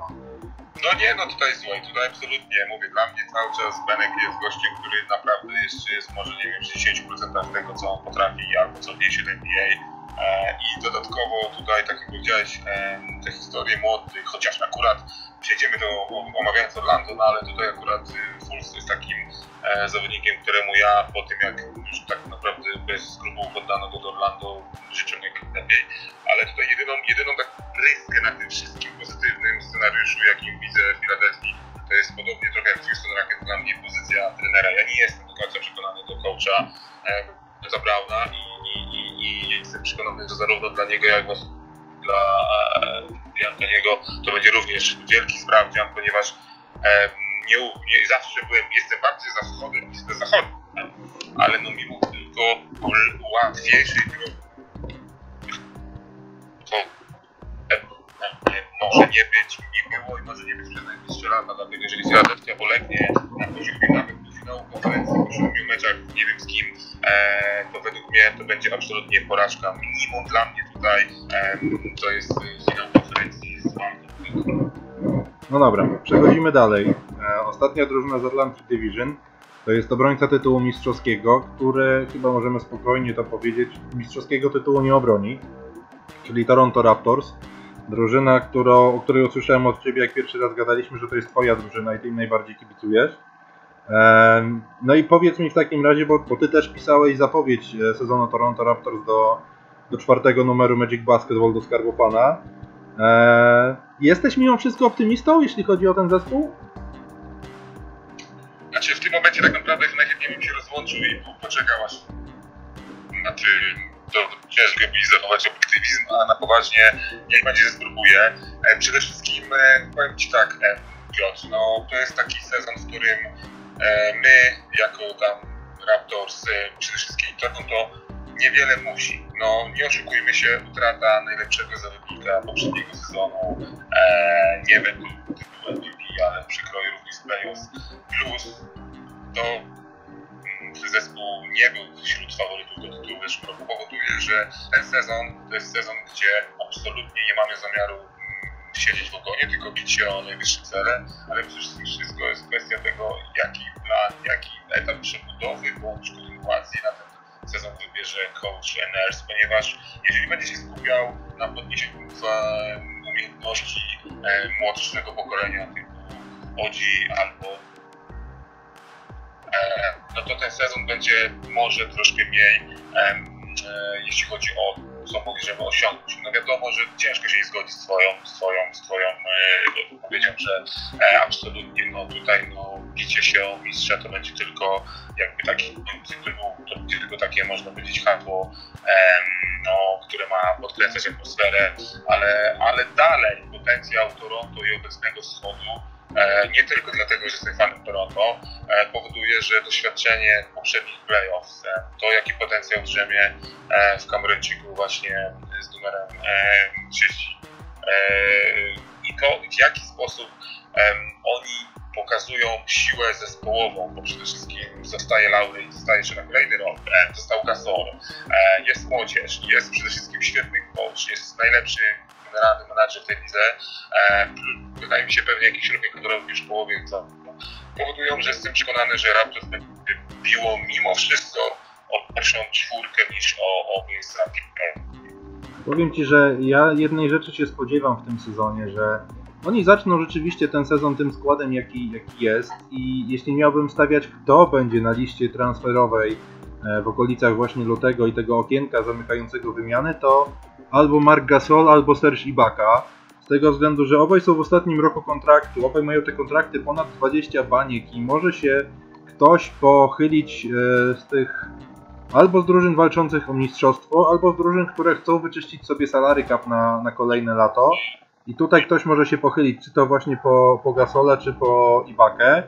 No nie, no tutaj słuchaj, tutaj absolutnie mówię, dla mnie cały czas Benek jest gościem, który naprawdę jeszcze jest może nie wiem, 60% tego co on potrafi albo co wniesie do NBA. E, I dodatkowo tutaj, tak jak powiedziałeś, e, te historie młodych, chociaż akurat przejdziemy do omawiając Orlando, no ale tutaj akurat y, Fulz jest takim e, zawodnikiem, któremu ja po tym jak już tak naprawdę bez skrupułów oddano go do Orlando życzę jak lepiej, ale tutaj jedyną, jedyną taką ryskę na tym wszystkim pozytywnym scenariuszu, jakim widzę w Filadelfii, to jest podobnie trochę jak Houston Rockets dla mnie pozycja trenera. Ja nie jestem do końca przekonany do coacha e, za Brauna i, i, i, i jestem przekonany, że zarówno dla niego, jak i dla e, Antoniego to będzie również wielki sprawdzian, ponieważ e, nie, nie zawsze byłem, jestem bardziej za wschodem niż za zachodem, ale no mimo tylko łatwiejszy to może nie być, nie było i może nie być przez najbliższe lata, dlatego jeżeli Philadelphia polegnie na poziomie nawet finału konferencji po siedmiu meczach, nie wiem z kim, e, to według mnie to będzie absolutnie porażka. Minimum dla mnie tutaj e, to jest finał konferencji z Walką. No dobra, przechodzimy dalej. E, ostatnia drużyna z Atlantic Division to jest obrońca tytułu mistrzowskiego, który chyba możemy spokojnie to powiedzieć, mistrzowskiego tytułu nie obroni, czyli Toronto Raptors. Drużyna, którą, o której usłyszałem od Ciebie, jak pierwszy raz gadaliśmy, że to jest Twoja drużyna i Ty im najbardziej kibicujesz. No i powiedz mi w takim razie, bo, bo Ty też pisałeś zapowiedź e, sezonu Toronto Raptors do, do czwartego numeru Magic Basketball do Skarbu Pana. Jesteś mimo wszystko optymistą, jeśli chodzi o ten zespół? Znaczy w tym momencie tak naprawdę najchętniej bym się rozłączył i poczekał aż znaczy to ciężko mi zachować obiektywizm, a na poważnie niech będzie, spróbuję. E, przede wszystkim e, powiem Ci tak, Piotr, no to jest taki sezon, w którym my jako tam Raptors, e, przede wszystkim Toronto niewiele musi. No nie oszukujmy się, utrata najlepszego zawodnika poprzedniego sezonu, e, nie wiem, tytuł MVP, ale przykroju również playoffs, plus to mm, zespół nie był wśród faworytów do tytułu. Roku powoduje, że ten sezon to jest sezon, gdzie absolutnie nie mamy zamiaru siedzieć w ogonie, tylko bić się o najwyższe cele, ale przede wszystkim wszystko jest kwestia tego, jaki plan, jaki etap przebudowy bądź kontynuacji na ten sezon wybierze coach Nurse, ponieważ jeżeli będzie się skupiał na podniesieniu e, umiejętności e, młodszego pokolenia typu Odzi albo e, no to ten sezon będzie może troszkę mniej, jeśli chodzi o co możemy osiągnąć. No wiadomo, że ciężko się zgodzić z twoją, z twoją, z twoją odpowiedzią, że absolutnie no tutaj no bicie się o mistrza to będzie tylko jakby taki to będzie tylko takie można powiedzieć hasło, no, które ma podkręcać atmosferę, ale, ale dalej potencjał Toronto i obecnego wschodu E, nie tylko dlatego, że jestem fanem Toronto, e, powoduje, że doświadczenie poprzednich playoffs, e, to jaki potencjał drzemie w Kameruńczyku właśnie z numerem 30 i to w jaki sposób oni pokazują siłę zespołową, bo przede wszystkim zostaje Laury zostaje kolejny rok, został Gasol, jest młodzież, jest przede wszystkim świetny coach, jest najlepszy generalny menadżer tej lidze, e, wydaje mi się pewnie jakiś ruchy, które już w połowie powodują, że jestem przekonany, że Raptors będzie biło mimo wszystko o pierwszą czwórkę niż o, o miejsca Powiem Ci, że ja jednej rzeczy się spodziewam w tym sezonie, że oni zaczną rzeczywiście ten sezon tym składem, jaki, jaki jest i jeśli miałbym stawiać, kto będzie na liście transferowej e, w okolicach właśnie lutego i tego okienka zamykającego wymiany, to albo Mark Gasol, albo Serge Ibaka. Z tego względu, że obaj są w ostatnim roku kontraktu, obaj mają te kontrakty ponad 20 baniek i może się ktoś pochylić e, z tych albo z drużyn walczących o mistrzostwo, albo z drużyn, które chcą wyczyścić sobie salary cap na, na kolejne lato. I tutaj ktoś może się pochylić, czy to właśnie po, po Gasola, czy po Ibakę.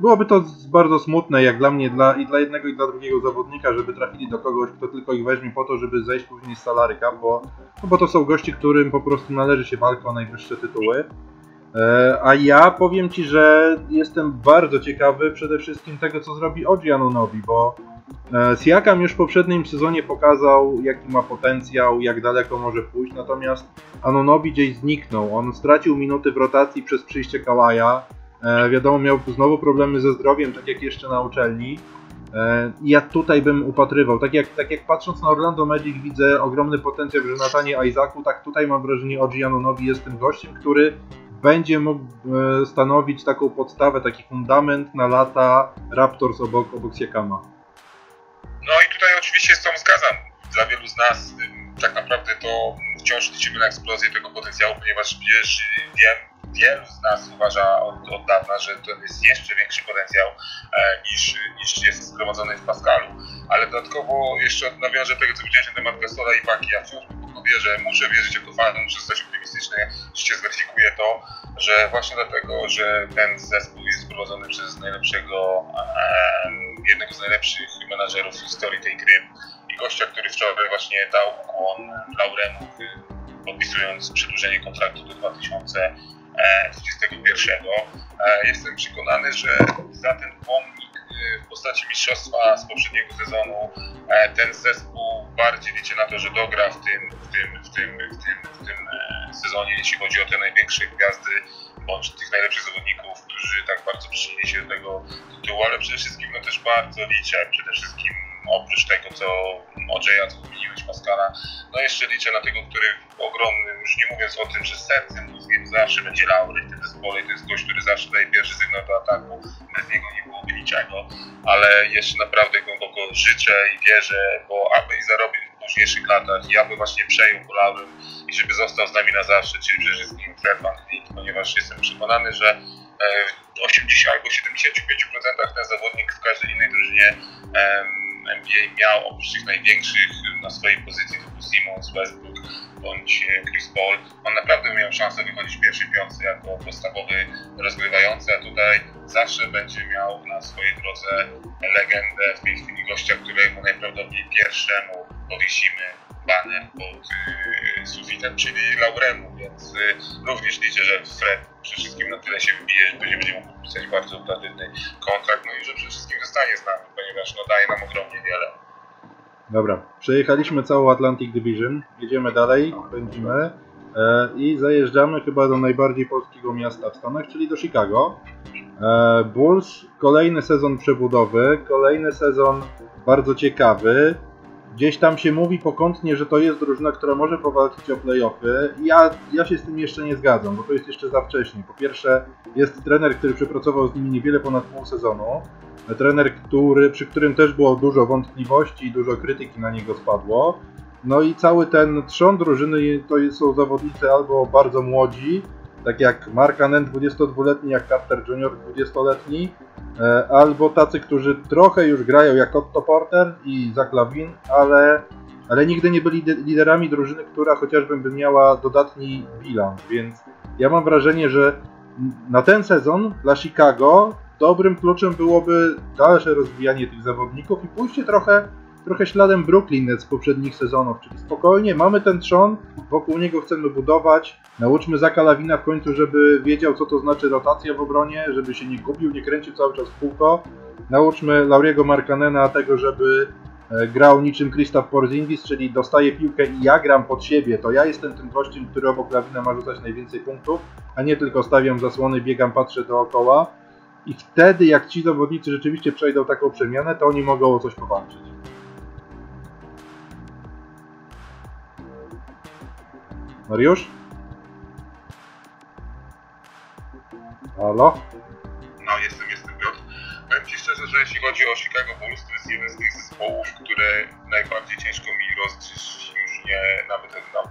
Byłoby to bardzo smutne, jak dla mnie, dla, i dla jednego, i dla drugiego zawodnika, żeby trafili do kogoś, kto tylko ich weźmie po to, żeby zejść później z salaryka, bo, no bo to są gości, którym po prostu należy się walka o najwyższe tytuły. E, a ja powiem Ci, że jestem bardzo ciekawy przede wszystkim tego, co zrobi Oji bo e, Siakam już w poprzednim sezonie pokazał, jaki ma potencjał, jak daleko może pójść, natomiast Anunobi gdzieś zniknął. On stracił minuty w rotacji przez przyjście Kałaja. E, wiadomo, miał znowu problemy ze zdrowiem, tak jak jeszcze na uczelni. Ja tutaj bym upatrywał, tak jak, tak jak patrząc na Orlando Magic widzę ogromny potencjał w Jonathanie Isaacu, tak tutaj mam wrażenie, Oji Anunobi jest tym gościem, który będzie mógł e, stanowić taką podstawę, taki fundament na lata Raptors obok, obok Siakama. No i tutaj oczywiście z tą zgadzam. Dla wielu z nas tak naprawdę to wciąż liczymy na eksplozję tego potencjału, ponieważ wiesz, wiem, wielu z nas uważa od, od dawna, że to jest jeszcze większy potencjał e, niż, niż jest zgromadzony w Pascalu. Ale dodatkowo jeszcze nawiążę tego, co powiedziałeś na temat Gasola i Baki. Ja wciąż wierzę, muszę wierzyć jako fan, muszę zostać optymistyczny, że się zweryfikuje to, że właśnie dlatego, że ten zespół jest prowadzony przez najlepszego, e, jednego z najlepszych menadżerów w historii tej gry i gościa, który wczoraj właśnie dał ukłon Lauremu, podpisując przedłużenie kontraktu do 2000 E, 31. E, jestem przekonany, że za ten pomnik e, w postaci mistrzostwa z poprzedniego sezonu ten zespół bardziej liczy na to, że dogra w tym, w tym, w tym, w tym, w tym sezonie, jeśli chodzi o te największe gwiazdy bądź tych najlepszych zawodników, którzy tak bardzo przyczynili się do tego tytułu, ale przede wszystkim no, też bardzo liczę przede wszystkim oprócz tego, co o Jaya, co wymieniłeś Pascala, no jeszcze liczę na tego, który w ogromnym, już nie mówiąc o tym, że sercem mózgiem zawsze będzie Laury w tym zespole, to jest gość, który zawsze daje pierwszy sygnał do ataku, bez niego nie byłoby niczego, ale jeszcze naprawdę głęboko życzę i wierzę, bo aby i zarobił w późniejszych latach i aby właśnie przejął po Laurym i żeby został z nami na zawsze, czyli przede wszystkim Fred Van ponieważ jestem przekonany, że w 80 albo 75% ten zawodnik w każdej innej drużynie NBA miał oprócz tych największych na swojej pozycji typu Simmons, Westbrook bądź e, Chris Paul, on naprawdę miał szansę wychodzić w pierwszej piątce jako podstawowy rozgrywający, a tutaj zawsze będzie miał na swojej drodze legendę w tej chwili gościa, któremu najprawdopodobniej pierwszemu powiesimy baner pod y, sufitem, czyli Lauremu, więc y, również liczę, że Fred przede wszystkim na tyle się wybije, że będzie mógł podpisać bardzo lukratywny kontrakt, no i że przede wszystkim zostanie z nami, ponieważ no, daje nam ogromnie wiele. Dobra, przejechaliśmy całą Atlantic Division, jedziemy dalej, pędzimy e, i zajeżdżamy chyba do najbardziej polskiego miasta w Stanach, czyli do Chicago. E, Bulls, kolejny sezon przebudowy, kolejny sezon bardzo ciekawy. Gdzieś tam się mówi pokątnie, że to jest drużyna, która może powalczyć o playoffy. Ja, ja się z tym jeszcze nie zgadzam, bo to jest jeszcze za wcześnie. Po pierwsze, jest trener, który przepracował z nimi niewiele ponad pół sezonu. Trener, który, przy którym też było dużo wątpliwości i dużo krytyki na niego spadło. No i cały ten trzon drużyny to są zawodnicy albo bardzo młodzi, tak jak Mark Anen 22-letni, jak Carter Jr. 20-letni, e, albo tacy, którzy trochę już grają jak Otto Porter i Zach Lavin, ale, ale nigdy nie byli liderami drużyny, która chociażby by miała dodatni bilans, więc ja mam wrażenie, że na ten sezon dla Chicago dobrym kluczem byłoby dalsze rozwijanie tych zawodników i pójście trochę trochę śladem Brooklyn z poprzednich sezonów, czyli spokojnie, mamy ten trzon, wokół niego chcemy budować, nauczmy Zaka Lawina w końcu, żeby wiedział co to znaczy rotacja w obronie, żeby się nie gubił, nie kręcił cały czas w kółko, nauczmy Lauriego Markanena tego, żeby e, grał niczym Krzysztof Porzingis, czyli dostaje piłkę i ja gram pod siebie, to ja jestem tym gościem, który obok Lawina ma rzucać najwięcej punktów, a nie tylko stawiam zasłony, biegam, patrzę dookoła. I wtedy, jak ci zawodnicy rzeczywiście przejdą taką przemianę, to oni mogą o coś powalczyć. Mariusz? Halo? No, jestem, jestem Piotr. Powiem Ci szczerze, że jeśli chodzi o Chicago Bulls, to jest jeden z tych zespołów, które najbardziej ciężko mi rozgryźć już nie nawet na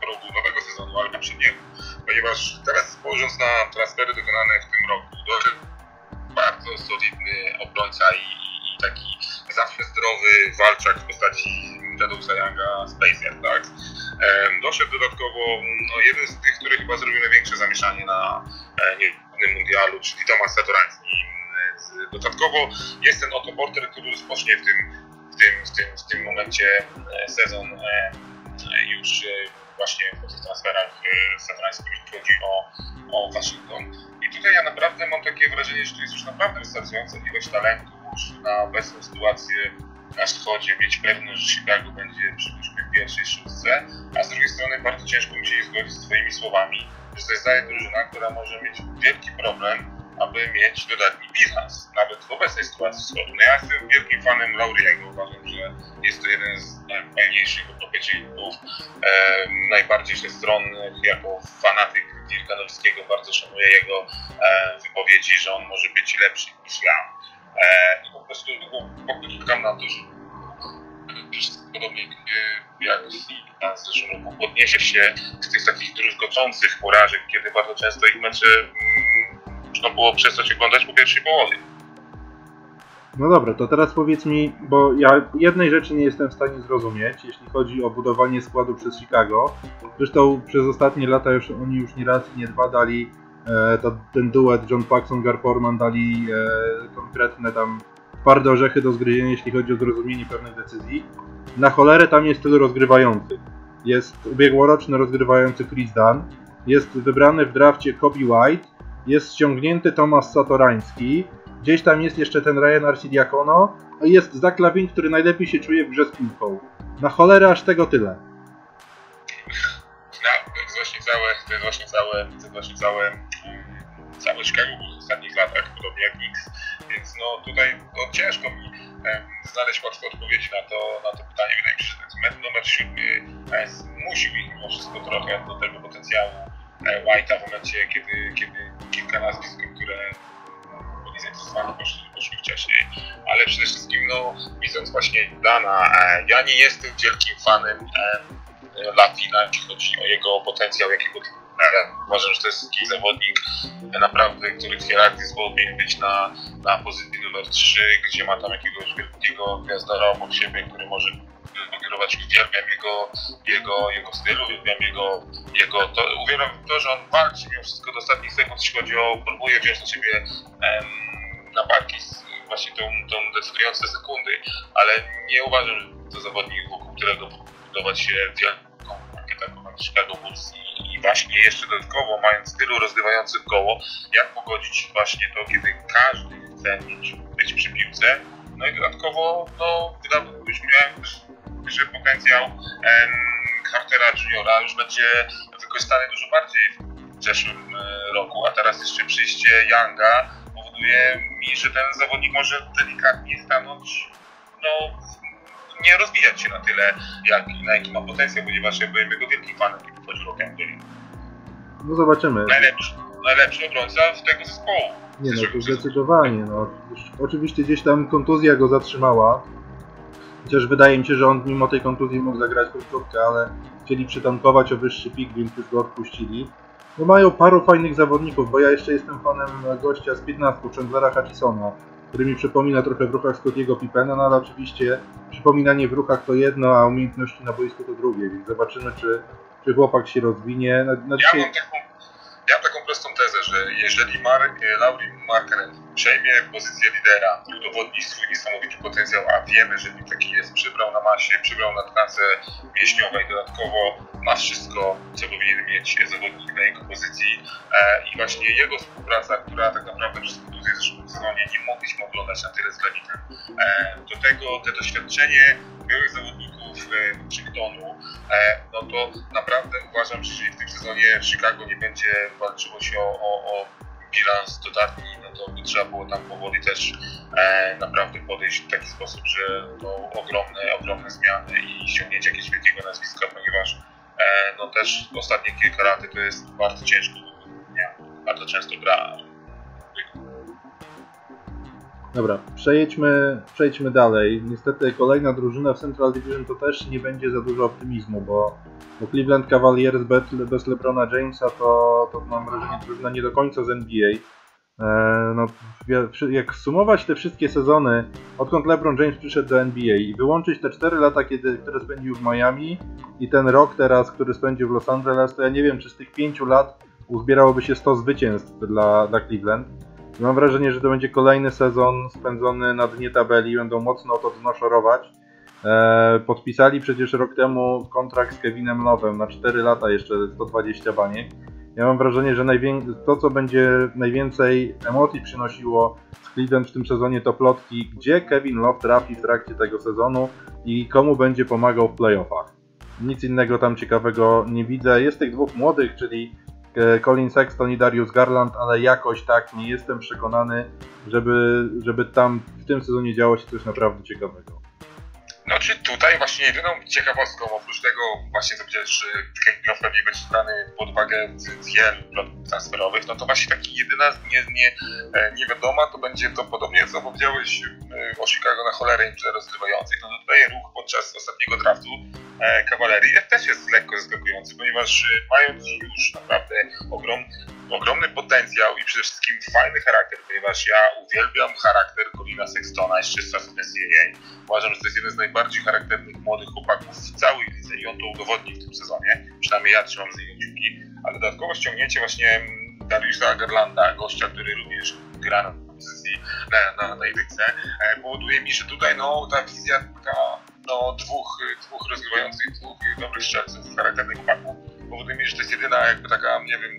progu nowego sezonu, ale poprzedniego. Ponieważ teraz spojrząc na transfery dokonane w tym roku, to bardzo solidny obrońca i taki zawsze zdrowy walczak w postaci Tadeusa Younga Spacer, tak? Doszedł dodatkowo no, jeden z tych, który chyba zrobił największe zamieszanie na e, niejednym mundialu, czyli Tomasz Satorański. Dodatkowo jest ten Otto Porter, który rozpocznie w tym, w tym, w tym, w tym momencie e, sezon e, już właśnie po tych transferach jeśli chodzi o, o Waszyngton. I tutaj ja naprawdę mam takie wrażenie, że to jest już naprawdę wystarczająca ilość talentu na obecną sytuację na wschodzie, mieć pewność, że Chicago będzie przy pierwszej szóstce, a z drugiej strony bardzo ciężko mi się zgodzić z Twoimi słowami, że to jest dalej drużyna, która może mieć wielki problem, aby mieć dodatni bilans, nawet w obecnej sytuacji wschodu. No ja jestem wielkim fanem Lauriego, uważam, że jest to jeden z najfajniejszych odpowiedników, e, najbardziej wszechstronnych, jako fanatyk Dirka bardzo szanuję jego e, wypowiedzi, że on może być lepszy niż ja. E, I po prostu poklикam na to, że podobnie jak na zeszłym roku podniesie się z tych takich druzgocących porażek, kiedy bardzo często ich mecze można było przestać oglądać po pierwszej połowie. No dobra, to teraz powiedz mi, bo ja jednej rzeczy nie jestem w stanie zrozumieć, jeśli chodzi o budowanie składu przez Chicago. Zresztą przez ostatnie lata już oni już nie raz i nie dwa dali e, to, ten duet John Paxson, Gar Forman dali e, konkretne tam twarde orzechy do zgryzienia, jeśli chodzi o zrozumienie pewnych decyzji. Na cholerę tam jest tylu rozgrywających. Jest ubiegłoroczny rozgrywający Chris Dunn, jest wybrany w drafcie Kobe White, jest ściągnięty Tomasz Satorański, gdzieś tam jest jeszcze ten Ryan Arcidiakono, a jest Zach Lavin, który najlepiej się czuje w grze z piłką. Na cholerę aż tego tyle. No, właśnie całe, to jest właśnie całe, to jest właśnie całe, całe Chicago w ostatnich latach, podobnie jak Knicks, więc no tutaj no, ciężko mi znaleźć łatwe odpowiedzi na to, na to pytanie. Wydaje mi się, że ten mecz numer siódmy e, zmusił ich mimo wszystko trochę do tego potencjału e, White'a w momencie, kiedy, kiedy kilka nazwisk, które byli zainteresowani, poszli, poszli wcześniej. Ale przede wszystkim, no, widząc właśnie Dana, e, ja nie jestem wielkim fanem Latina, jeśli chodzi o jego potencjał, jakiego Uważam, że to jest taki zawodnik naprawdę, który hierarchii powinien być na, na pozycji numer 3, gdzie ma tam jakiegoś wielkiego gwiazdora obok siebie, który może kierować. Uwielbiam jego, jego, jego styl, uwielbiam jego, jego to, uwielbiam to, że on walczy mimo wszystko do ostatnich sekund, jeśli chodzi o, próbuje wziąć na siebie em, na barki właśnie tą, tą decydujące sekundy, ale nie uważam, że to zawodnik, wokół którego budować się jak Chicago Bulls i, i właśnie jeszcze dodatkowo mając tylu rozgrywających koło, jak pogodzić właśnie to, kiedy każdy chce mieć, być przy piłce, no i dodatkowo, no, już miałem że potencjał em, Cartera Juniora już będzie wykorzystany dużo bardziej w zeszłym e, roku, a teraz jeszcze przyjście Younga powoduje mi, że ten zawodnik może delikatnie stanąć, no, nie rozwijać się na tyle, jak, na jaki ma potencjał, ponieważ ja byłem jego wielkim fanem, kiedy wchodził Rokem No zobaczymy. Najlepszy, najlepszy obrońca w tego zespołu. Nie no, to zdecydowanie. No. Oczywiście gdzieś tam kontuzja go zatrzymała. Chociaż wydaje mi się, że on mimo tej kontuzji mógł zagrać końcówkę, ale chcieli przytankować o wyższy pik, więc już go odpuścili. No mają paru fajnych zawodników, bo ja jeszcze jestem fanem gościa z 15, Chandlera Hutchisona, który mi przypomina trochę w ruchach Scottiego Pippena, no ale oczywiście przypominanie w ruchach to jedno, a umiejętności na boisku to drugie, więc zobaczymy, czy, czy chłopak się rozwinie. Na, na dzisiaj... ja, mam taką, ja mam taką prostą tezę, że jeżeli Mark, Laurie Marker przejmie pozycję lidera, udowodni swój niesamowity potencjał, a wiemy, że nim taki jest, przybrał na masie, przybrał na tkance mięśniowej, dodatkowo ma wszystko, co powinien mieć zawodnik na jego pozycji e, i właśnie jego współpraca, która tak naprawdę przez kontuzję w zeszłym sezonie nie mogliśmy oglądać na tyle z granitem. E, do tego te doświadczenie byłych zawodników e, Washingtonu, e, no to naprawdę uważam, że jeżeli w tym sezonie Chicago nie będzie walczyło się o, o, o bilans dodatni, no to by trzeba było tam powoli też e, naprawdę podejść w taki sposób, że no, ogromne, ogromne zmiany i ściągnięcie jakiegoś wielkiego nazwiska, ponieważ e, no też ostatnie kilka lat to jest bardzo ciężko do Bardzo często gra Dobra, przejdźmy, przejdźmy dalej. Niestety kolejna drużyna w Central Division to też nie będzie za dużo optymizmu, bo, bo Cleveland Cavaliers bez, bez LeBrona Jamesa to, to mam wrażenie drużyna nie do końca z NBA. E, no, jak sumować te wszystkie sezony, odkąd LeBron James przyszedł do NBA i wyłączyć te 4 lata, kiedy, które spędził w Miami i ten rok teraz, który spędził w Los Angeles, to ja nie wiem, czy z tych 5 lat uzbierałoby się 100 zwycięstw dla, dla Cleveland. Mam wrażenie, że to będzie kolejny sezon spędzony na dnie tabeli, będą mocno o to znoszorować. E, podpisali przecież rok temu kontrakt z Kevinem Love'em na 4 lata jeszcze 120 baniek. Ja mam wrażenie, że to, co będzie najwięcej emocji przynosiło z Cleveland w tym sezonie, to plotki, gdzie Kevin Love trafi w trakcie tego sezonu i komu będzie pomagał w playoffach. Nic innego tam ciekawego nie widzę. Jest tych dwóch młodych, czyli Colin Sexton i Darius Garland, ale jakoś tak nie jestem przekonany, żeby, żeby tam w tym sezonie działo się coś naprawdę ciekawego. Znaczy tutaj właśnie jedyną ciekawostką, oprócz tego właśnie co powiedziałeś, że Kevin pewnie będzie brany pod uwagę z wielu transferowych, no to właśnie taki jedyna nie, nie, e, niewiadoma to będzie to podobnie co powiedziałeś e, o Chicago na cholerę imprez rozgrywających, no to tutaj ruch podczas ostatniego draftu e, kawalerii też jest lekko zaskakujący, ponieważ mając już naprawdę ogrom, ogromny potencjał i przede wszystkim fajny charakter, ponieważ ja uwielbiam charakter Colina Sextona jeszcze z czasów NCAA. Uważam, że to jest jeden z najbardziej charakternych młodych chłopaków w całej lidze i on to udowodni w tym sezonie. Przynajmniej ja trzymam za niego kciuki. Ale dodatkowo ściągnięcie właśnie Dariusa Garlanda, gościa, który również gra na pozycji na, na, na e, powoduje mi, że tutaj no, ta wizja taka no, dwóch, dwóch rozgrywających, dwóch dobrych strzelców, charakternych chłopaków, powoduje mi, że to jest jedyna jakby taka, nie wiem,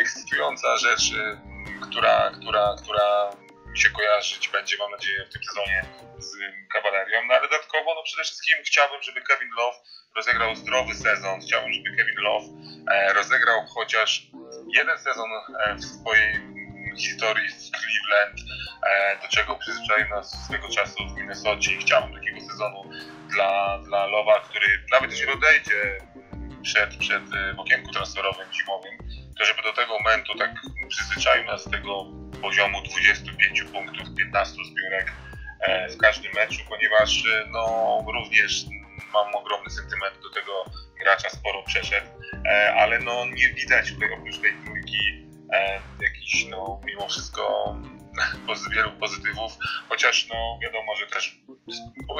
ekscytująca rzecz, y, która, która, która mi się kojarzyć będzie, mam nadzieję, w tym sezonie z kawalerią. No ale dodatkowo, no przede wszystkim chciałbym, żeby Kevin Love rozegrał zdrowy sezon. Chciałbym, żeby Kevin Love e, rozegrał chociaż jeden sezon e, w swojej historii w Cleveland, e, do czego przyzwyczaił nas swego czasu w Minnesocie. Chciałbym takiego sezonu dla, dla Lowa, który nawet jeśli odejdzie przed, przed okienku transferowym zimowym, to żeby do tego momentu tak przyzwyczaił nas tego poziomu 25 punktów, 15 zbiórek e, w każdym meczu, ponieważ e, no, również mam ogromny sentyment do tego gracza, sporo przeszedł, e, ale no nie widać tutaj oprócz tej trójki jakichś no mimo wszystko wielu pozytywów, chociaż no wiadomo, że też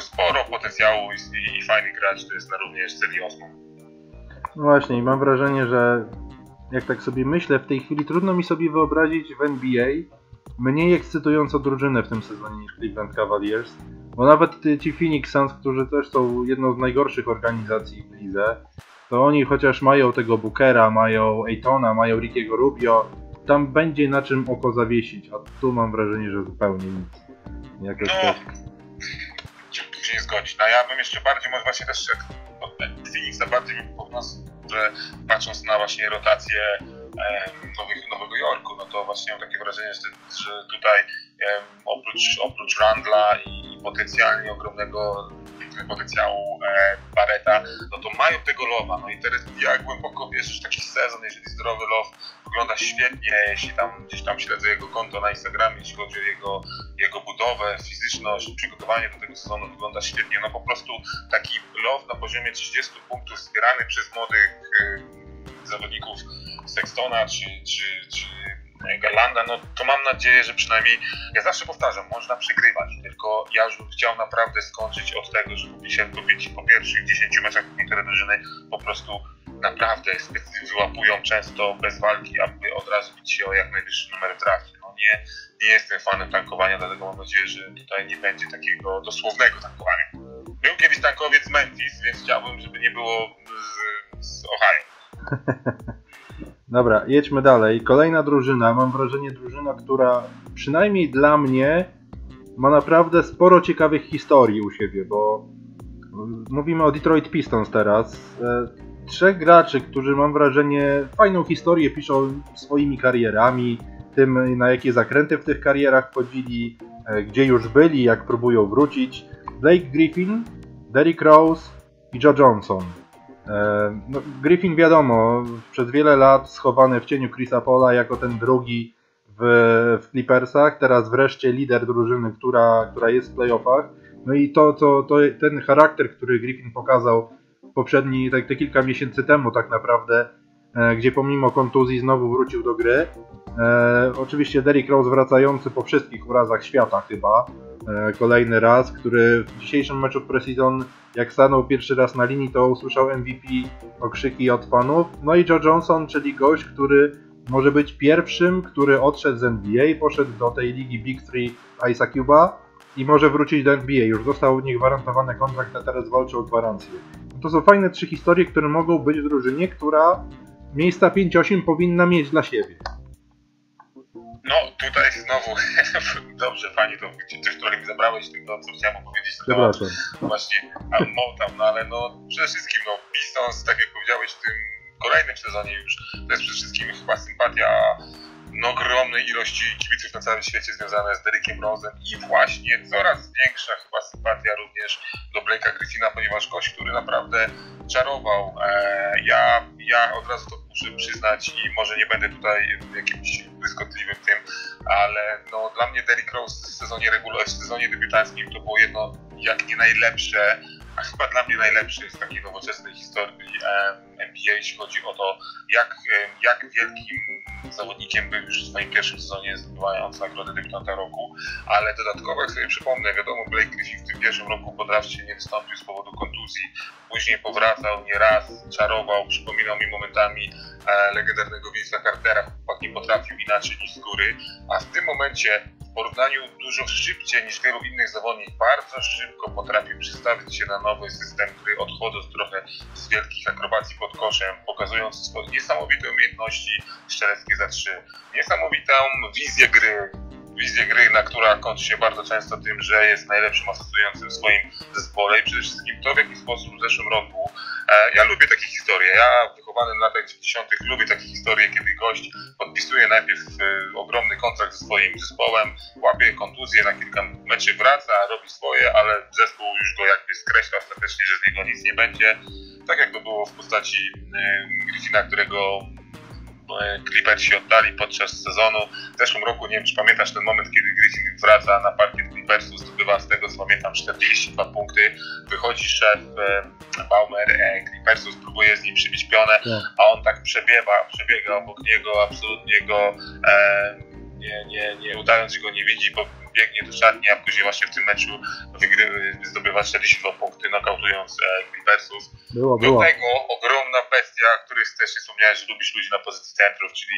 sporo potencjału i, i fajny gracz to jest na również celi osmą. No właśnie, mam wrażenie, że jak tak sobie myślę, w tej chwili trudno mi sobie wyobrazić w NBA mniej ekscytującą drużynę w tym sezonie niż Cleveland Cavaliers. Bo nawet ci Phoenix Suns, którzy też są jedną z najgorszych organizacji w lidze, to oni chociaż mają tego Bookera, mają Aytona, mają Rickiego Rubio, tam będzie na czym oko zawiesić, a tu mam wrażenie, że zupełnie nic. Jakoś no, tak. się nie zgodzić. No ja bym jeszcze bardziej, może właśnie też jak Phoenixa bardziej bym że patrząc na właśnie rotację Nowych, Nowego Jorku, no to właśnie mam takie wrażenie, że, że tutaj oprócz, oprócz Randla i potencjalnie ogromnego potencjału e, Bareta, no to mają tego lowa. No i teraz ja głęboko wierzę, że taki sezon, jeżeli zdrowy low wygląda świetnie, jeśli tam gdzieś tam śledzę jego konto na Instagramie, jeśli chodzi o jego, jego budowę, fizyczność, przygotowanie do tego sezonu wygląda świetnie. No po prostu taki low na poziomie 30 punktów zbierany przez młodych y, zawodników Sextona czy, czy, czy Garlanda, no to mam nadzieję, że przynajmniej, ja zawsze powtarzam, można przegrywać, tylko ja już bym chciał naprawdę skończyć od tego, że się kupić po pierwszych 10 meczach niektóre drużyny po prostu naprawdę wyłapują często bez walki, aby od razu bić się o jak najwyższy numer w drafcie. No nie, nie jestem fanem tankowania, dlatego mam nadzieję, że tutaj nie będzie takiego dosłownego tankowania. Był kiedyś tankowiec z Memphis, więc chciałbym, żeby nie było z, z Ohio. Dobra, jedźmy dalej. Kolejna drużyna, mam wrażenie drużyna, która przynajmniej dla mnie ma naprawdę sporo ciekawych historii u siebie, bo mówimy o Detroit Pistons teraz. E, trzech graczy, którzy mam wrażenie fajną historię piszą swoimi karierami, tym na jakie zakręty w tych karierach chodzili, e, gdzie już byli, jak próbują wrócić. Blake Griffin, Derrick Rose i Joe Johnson. E, no, Griffin wiadomo, przez wiele lat schowany w cieniu Chrisa Paula jako ten drugi w, w Clippersach, teraz wreszcie lider drużyny, która, która jest w playoffach. No i to, to, to ten charakter, który Griffin pokazał poprzedni, tak, te kilka miesięcy temu tak naprawdę, e, gdzie pomimo kontuzji znowu wrócił do gry. E, oczywiście Derrick Rose wracający po wszystkich urazach świata chyba, e, kolejny raz, który w dzisiejszym meczu Preseason, jak stanął pierwszy raz na linii, to usłyszał MVP okrzyki od fanów. No i Joe Johnson, czyli gość, który może być pierwszym, który odszedł z NBA, poszedł do tej ligi Big Three Isa Cuba i może wrócić do NBA. Już został niegwarantowany kontrakt, a teraz walczy o gwarancję. No to są fajne trzy historie, które mogą być w drużynie, która miejsca 5-8 powinna mieć dla siebie. No, tutaj znowu, dobrze, fajnie to też trochę mi zabrałeś tego, co chciałem opowiedzieć. Przepraszam. właśnie a Motown, no ale no przede wszystkim no Pistons, tak jak powiedziałeś w tym kolejnym sezonie już, to jest przede wszystkim chyba sympatia no, ogromnej ilości kibiców na całym świecie związane z Derekiem Rose'em i właśnie coraz większa chyba sympatia również do Blake'a Griffina, ponieważ gość, który naprawdę czarował. E, ja, ja od razu to muszę przyznać i może nie będę tutaj jakimś błyskotliwym tym, ale no, dla mnie Derrick Rose w sezonie regularnym, w sezonie debiutanckim to było jedno jak nie najlepsze a chyba dla mnie najlepszy z takiej nowoczesnej historii NBA, jeśli chodzi o to, jak, jak wielkim zawodnikiem był już w swoim pierwszym sezonie zdobywając nagrodę debiutanta roku, ale dodatkowo, jak sobie przypomnę, wiadomo, Blake Griffin w tym pierwszym roku po drafcie nie wystąpił z powodu kontuzji, później powracał nieraz, czarował, przypominał mi momentami e, legendarnego Vince'a Cartera, chłopak nie potrafił inaczej niż z góry, a w tym momencie w porównaniu dużo szybciej niż wielu innych zawodników, bardzo szybko potrafił przystawić się na nowy system gry, odchodząc trochę z wielkich akrobacji pod koszem, pokazując niesamowite umiejętności strzeleckie za trzy, niesamowitą wizję gry, wizję gry, na która kończy się bardzo często tym, że jest najlepszym asystującym w swoim zespole i przede wszystkim to, w jaki sposób w zeszłym roku e, ja lubię takie historie. Ja wychowany w latach 90. lubię takie historie, kiedy gość podpisuje najpierw e, ogromny kontrakt ze swoim zespołem, łapie kontuzję na kilka meczy, wraca, robi swoje, ale zespół już go jakby skreśla ostatecznie, że z niego nic nie będzie. Tak jak to było w postaci e, Griffina, którego Clippersi oddali podczas sezonu. W zeszłym roku, nie wiem czy pamiętasz ten moment, kiedy Griffin wraca na parkiet Clippersu, zdobywa z tego co pamiętam 42 punkty, wychodzi szef Baumer e, Clippersu, spróbuje z nim przybić pionę, a on tak przebiega, przebiega obok niego, absolutnie go e, nie, nie, nie udając, że go nie widzi, bo biegnie do szatni, a później właśnie w tym meczu wygry, zdobywa 42 punkty, nokautując e, Clippersów. Było, Do było. tego ogromna bestia, o której też nie wspomniałeś, że lubisz ludzi na pozycji centrów, czyli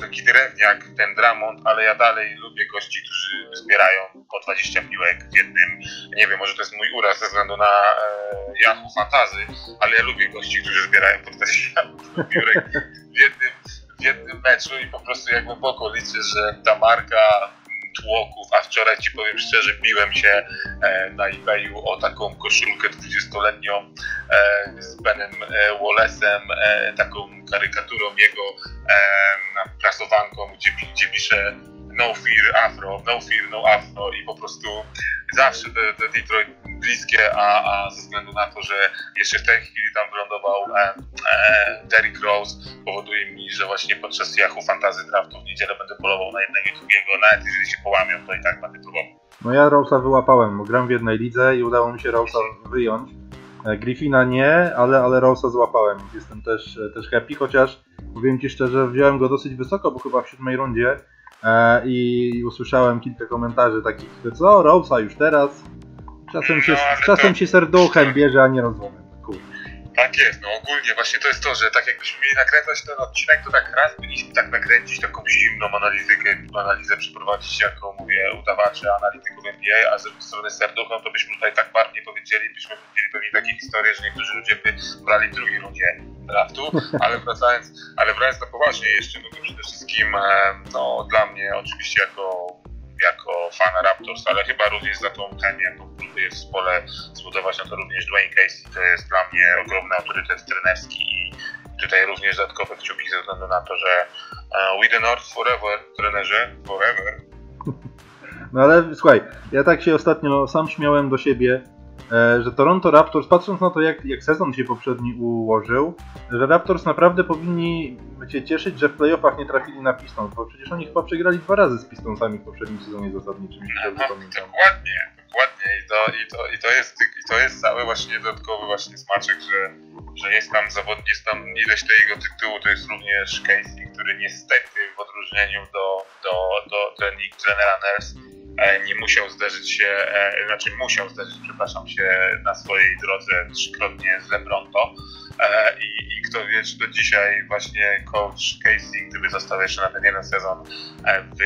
taki drewniak, ten Dramont, ale ja dalej lubię gości, którzy zbierają po 20 piłek w jednym, nie wiem, może to jest mój uraz ze względu na e, Yahoo Fantazy, ale ja lubię gości, którzy zbierają po 20 piłek w jednym, w jednym meczu i po prostu jak głęboko liczę, że ta marka tłoków, a wczoraj ci powiem szczerze, biłem się e, na eBayu o taką koszulkę 20-letnią e, z Benem e, Wallace'em, taką karykaturą jego prasowanką, gdzie, gdzie pisze no fear afro, no fear, no afro i po prostu zawsze te, te Detroit bliskie, a, a ze względu na to, że jeszcze w tej chwili tam wylądował e, e, Derrick Rose, powoduje mi, że właśnie podczas Yahoo Fantasy Draftu w niedzielę będę polował na jednego i drugiego, nawet jeżeli się połamią, to i tak będę próbował. No ja Rose'a wyłapałem, gram w jednej lidze i udało mi się Rose'a wyjąć. E, Griffina nie, ale, ale Rose'a złapałem, jestem też, też happy, chociaż powiem Ci szczerze, wziąłem go dosyć wysoko, bo chyba w siódmej rundzie i usłyszałem kilka komentarzy takich, co, Rose'a już teraz? Czasem się, No, czasem się serduchem bierze, a nie rozumiem. Tak jest, no ogólnie właśnie to jest to, że tak jakbyśmy mieli nakręcać ten odcinek, to tak raz powinniśmy tak nakręcić taką zimną analizykę, analizę przeprowadzić jako mówię udawacze, analityków NBA, a z drugiej strony serduchą to byśmy tutaj tak bardziej powiedzieli, byśmy powiedzieli pewnie takie historie, że niektórzy ludzie by brali w drugiej rundzie draftu, ale wracając, ale wracając na poważnie jeszcze, no to przede wszystkim e, no dla mnie oczywiście jako jako fana Raptors, ale chyba również za tą chemię, jaką próbuje w zespole zbudować, no to również Dwayne Casey to jest dla mnie ogromny autorytet trenerski i tutaj również dodatkowe kciuki ze względu na to, że uh, we the North forever, trenerze, forever. No ale słuchaj, ja tak się ostatnio sam śmiałem do siebie, e, że Toronto Raptors, patrząc na to jak, jak sezon się poprzedni ułożył, że Raptors naprawdę powinni się cieszyć, że w playoffach nie trafili na Pistons, bo przecież oni chyba przegrali dwa razy z Pistonsami w poprzednim sezonie zasadniczym, jeśli dobrze No, pamiętam. dokładnie, dokładnie I to, i, to, i, to jest, i to jest cały właśnie dodatkowy właśnie smaczek, że, że jest tam zawodnik, jest tam ileś tego tytułu, to jest również Casey, który niestety w odróżnieniu do, do, do, do trenera Nurse e, nie musiał zderzyć się, e, znaczy musiał zderzyć, przepraszam się, na swojej drodze trzykrotnie z Lebronto. E, I, I kto wie, czy do dzisiaj właśnie coach Casey, gdyby został jeszcze na ten jeden sezon e, w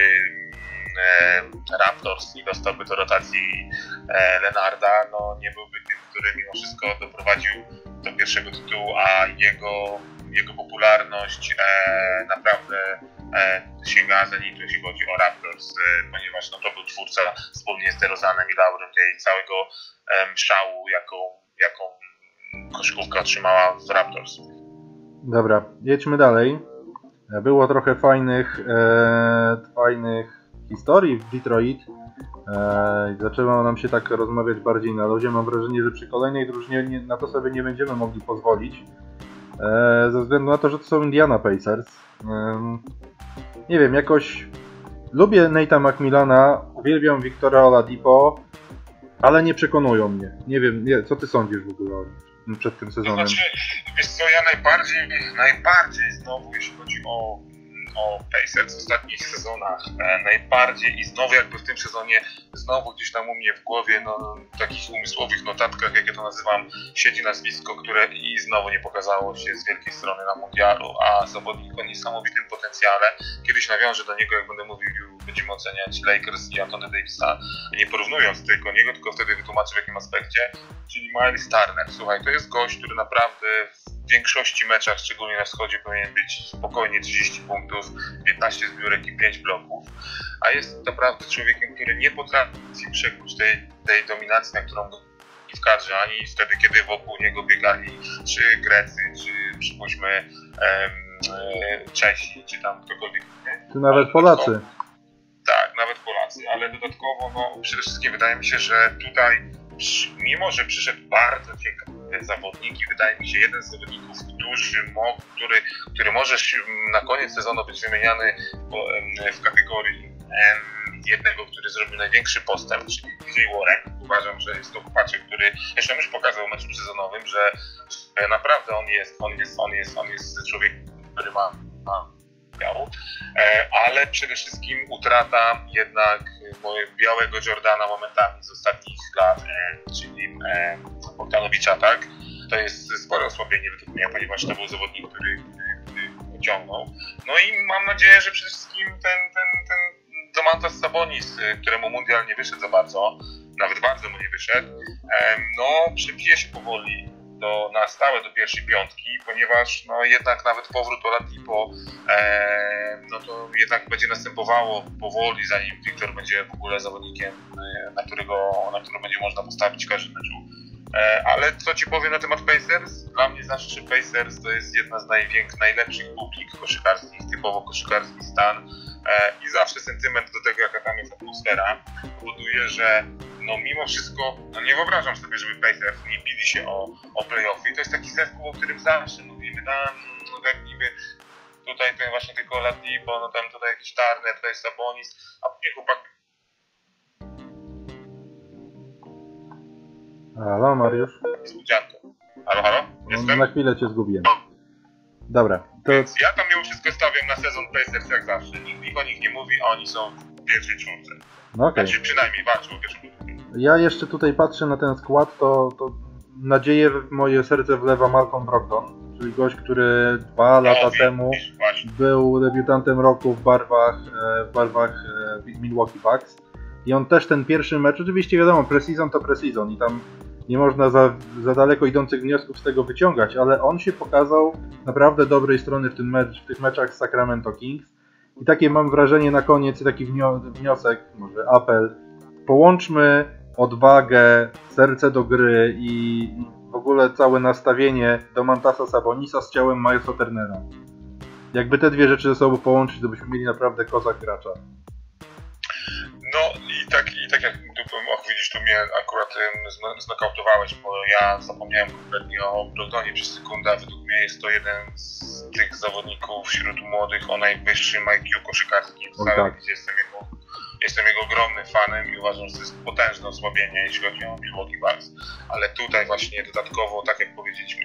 Raptors i dostałby do rotacji Lenarda, no nie byłby tym, który mimo wszystko doprowadził do pierwszego tytułu, a jego, jego popularność naprawdę sięga zenitu, jeśli chodzi o Raptors, ponieważ no, to był twórca wspólnie z DeRozanem i Laurem tej całego szału, jaką, jaką koszykówka otrzymała w Raptors. Dobra, jedźmy dalej. Było trochę fajnych, e, fajnych historii w Detroit. E, zaczęło nam się tak rozmawiać bardziej na ludzie. Mam wrażenie, że przy kolejnej drużynie nie, na to sobie nie będziemy mogli pozwolić. E, ze względu na to, że to są Indiana Pacers. Nie wiem, jakoś lubię Nate'a McMillana, uwielbiam Wiktora Oladipo, ale nie przekonują mnie. Nie wiem, nie, co ty sądzisz w ogóle przed tym sezonem? znaczy, wiesz co, ja najbardziej, najbardziej znowu, jeśli chodzi o, o Pacers w ostatnich sezonach, e, najbardziej i znowu jakby w tym sezonie, znowu gdzieś tam u mnie w głowie, no, takich umysłowych notatkach, jak ja to nazywam, siedzi nazwisko, które i znowu nie pokazało się z wielkiej strony na mundialu, a zawodnik o niesamowitym potencjale. Kiedyś nawiążę do niego, jak będę mówił, będziemy oceniać Lakers i Antony Davisa, nie porównując tylko niego, tylko wtedy wytłumaczę w jakim aspekcie, czyli Miles Turner. Słuchaj, to jest gość, który naprawdę w większości meczach, szczególnie na wschodzie, powinien być spokojnie 30 punktów, 15 zbiórek i 5 bloków, a jest naprawdę człowiekiem, który nie potrafi przekuć tej, tej dominacji, na którą w kadrze, ani wtedy, kiedy wokół niego biegali czy Grecy, czy przypuśćmy em, e, Czesi, czy tam ktokolwiek. Czy nawet Polacy. Tak, nawet Polacy, ale dodatkowo, no przede wszystkim wydaje mi się, że tutaj, mimo że przyszedł bardzo ciekawy zawodnik i wydaje mi się jeden z zawodników, który, który, który może na koniec sezonu być wymieniany w kategorii jednego, który zrobił największy postęp, czyli DJ Warren. Uważam, że jest to chłopaczek, który jeszcze już pokazał w meczu sezonowym, że naprawdę on jest, on jest, on jest, on jest człowiekiem, który ma, ma E, ale przede wszystkim utrata jednak białego Jordana momentami z ostatnich lat, e, czyli e, Bogdanowicza, tak? To jest spore osłabienie według mnie, ponieważ to był zawodnik, który, który. No i mam nadzieję, że przede wszystkim ten, ten, ten Domantas Sabonis, któremu mundial nie wyszedł za bardzo, nawet bardzo mu nie wyszedł, no przebije się powoli do, na stałe do pierwszej piątki, ponieważ no, jednak nawet powrót Oladipo e, no to jednak będzie następowało powoli, zanim Wiktor będzie w ogóle zawodnikiem, e, na którego, na którego będzie można postawić każdy meczu. E, ale co ci powiem na temat Pacers? Dla mnie znaczy, Pacers to jest jedna z największych, najlepszych publik koszykarskich, typowo koszykarski stan e, i zawsze sentyment do tego, jaka tam jest atmosfera, powoduje, że no mimo wszystko, no nie wyobrażam sobie, żeby Pacers nie bili się o, o playoffy. To jest taki zespół, o którym zawsze mówimy, tam, no tak niby tutaj ten właśnie tylko Latipo, no tam tutaj jakiś Turner, tutaj Sabonis, a później chłopak Halo, Mariusz? Niespodzianką. Halo, halo? Jestem? Na chwilę cię zgubiłem. Dobra. To... Więc ja tam mimo wszystko stawiam na sezon Pacers jak zawsze. Nikt o nich nie mówi, a oni są w pierwszej czwórce. No okay. Znaczy przynajmniej walczą o pierwszą Ja jeszcze tutaj patrzę na ten skład, to, to nadzieję w moje serce wlewa Malcolm Brogdon, czyli gość, który dwa no, lata temu był debiutantem roku w barwach, e, w barwach e, Milwaukee Bucks. I on też ten pierwszy mecz, oczywiście wiadomo, preseason to preseason i tam nie można za, za daleko idących wniosków z tego wyciągać, ale on się pokazał naprawdę dobrej strony w, tym mecz, w tych meczach z Sacramento Kings. I takie mam wrażenie na koniec, taki wniosek, może apel. Połączmy odwagę, serce do gry i w ogóle całe nastawienie do Mantasa Sabonisa z ciałem Milesa Turnera. Jakby te dwie rzeczy ze sobą połączyć, to byśmy mieli naprawdę kozak gracza. No i tak, widzisz, tu mnie akurat um, znokautowałeś, bo ja zapomniałem kompletnie o Brogdonie przez sekundę, a według mnie jest to jeden z tych zawodników wśród młodych o najwyższym IQ koszykarskim w całym, tak. jestem jego, jestem jego ogromnym fanem i uważam, że to jest potężne osłabienie, jeśli chodzi o Milwaukee Bucks. Ale tutaj właśnie dodatkowo, tak jak powiedzieliśmy,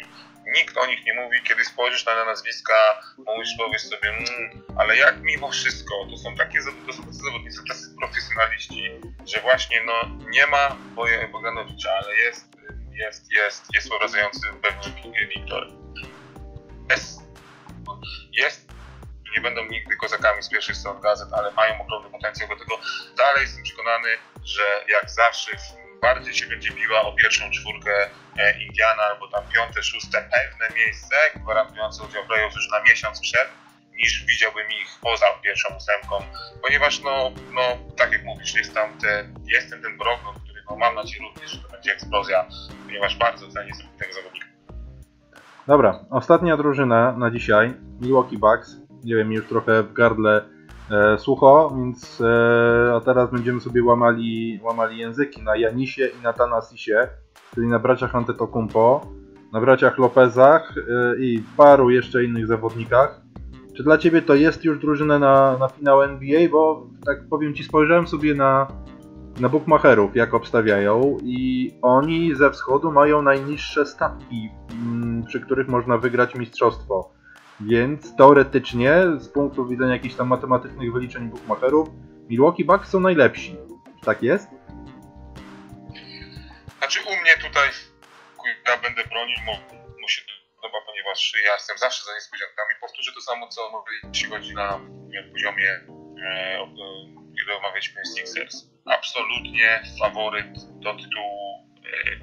nikt o nich nie mówi, kiedy spojrzysz na nazwiska, mówisz, powiesz sobie, mmm, ale jak mimo wszystko, to są takie to są zawodnicy, tacy profesjonaliści, że właśnie no, nie ma Boganowicza, ale jest, jest, jest, jest obrazujący pewnie Wiktor. Jest, jest nie będą nigdy kozakami z pierwszych stron gazet, ale mają ogromny potencjał do tego. Dalej jestem przekonany, że jak zawsze bardziej się będzie biła o pierwszą czwórkę e, Indiana albo tam piąte, szóste pewne miejsce, gwarantujące udział w playoff już na miesiąc przed, niż widziałbym ich poza pierwszą ósemką, ponieważ no, no tak jak mówisz, jest tam te, jest ten, ten który no, mam nadzieję również, że to będzie eksplozja, ponieważ bardzo cenię sobie tego zawodnika. Dobra, ostatnia drużyna na dzisiaj, Milwaukee Bucks. Nie wiem, już trochę w gardle e, sucho, więc e, a teraz będziemy sobie łamali, łamali języki na Janisie i na Tanasisie, czyli na braciach Antetokumpo, na braciach Lopezach e, i paru jeszcze innych zawodnikach. Czy dla Ciebie to jest już drużyna na, na finał NBA? Bo tak powiem Ci, spojrzałem sobie na, na bookmacherów, jak obstawiają i oni ze wschodu mają najniższe stawki, mm, przy których można wygrać mistrzostwo. Więc teoretycznie, z punktu widzenia jakichś tam matematycznych wyliczeń bookmacherów, Milwaukee Bucks są najlepsi. Tak jest? Znaczy u mnie tutaj ja będę bronił, mu się podoba, ponieważ ja jestem zawsze za niespodziankami. Powtórzę to samo, co mówili, jeśli chodzi na poziomie, e, kiedy omawialiśmy Sixers. Absolutnie faworyt do tytułu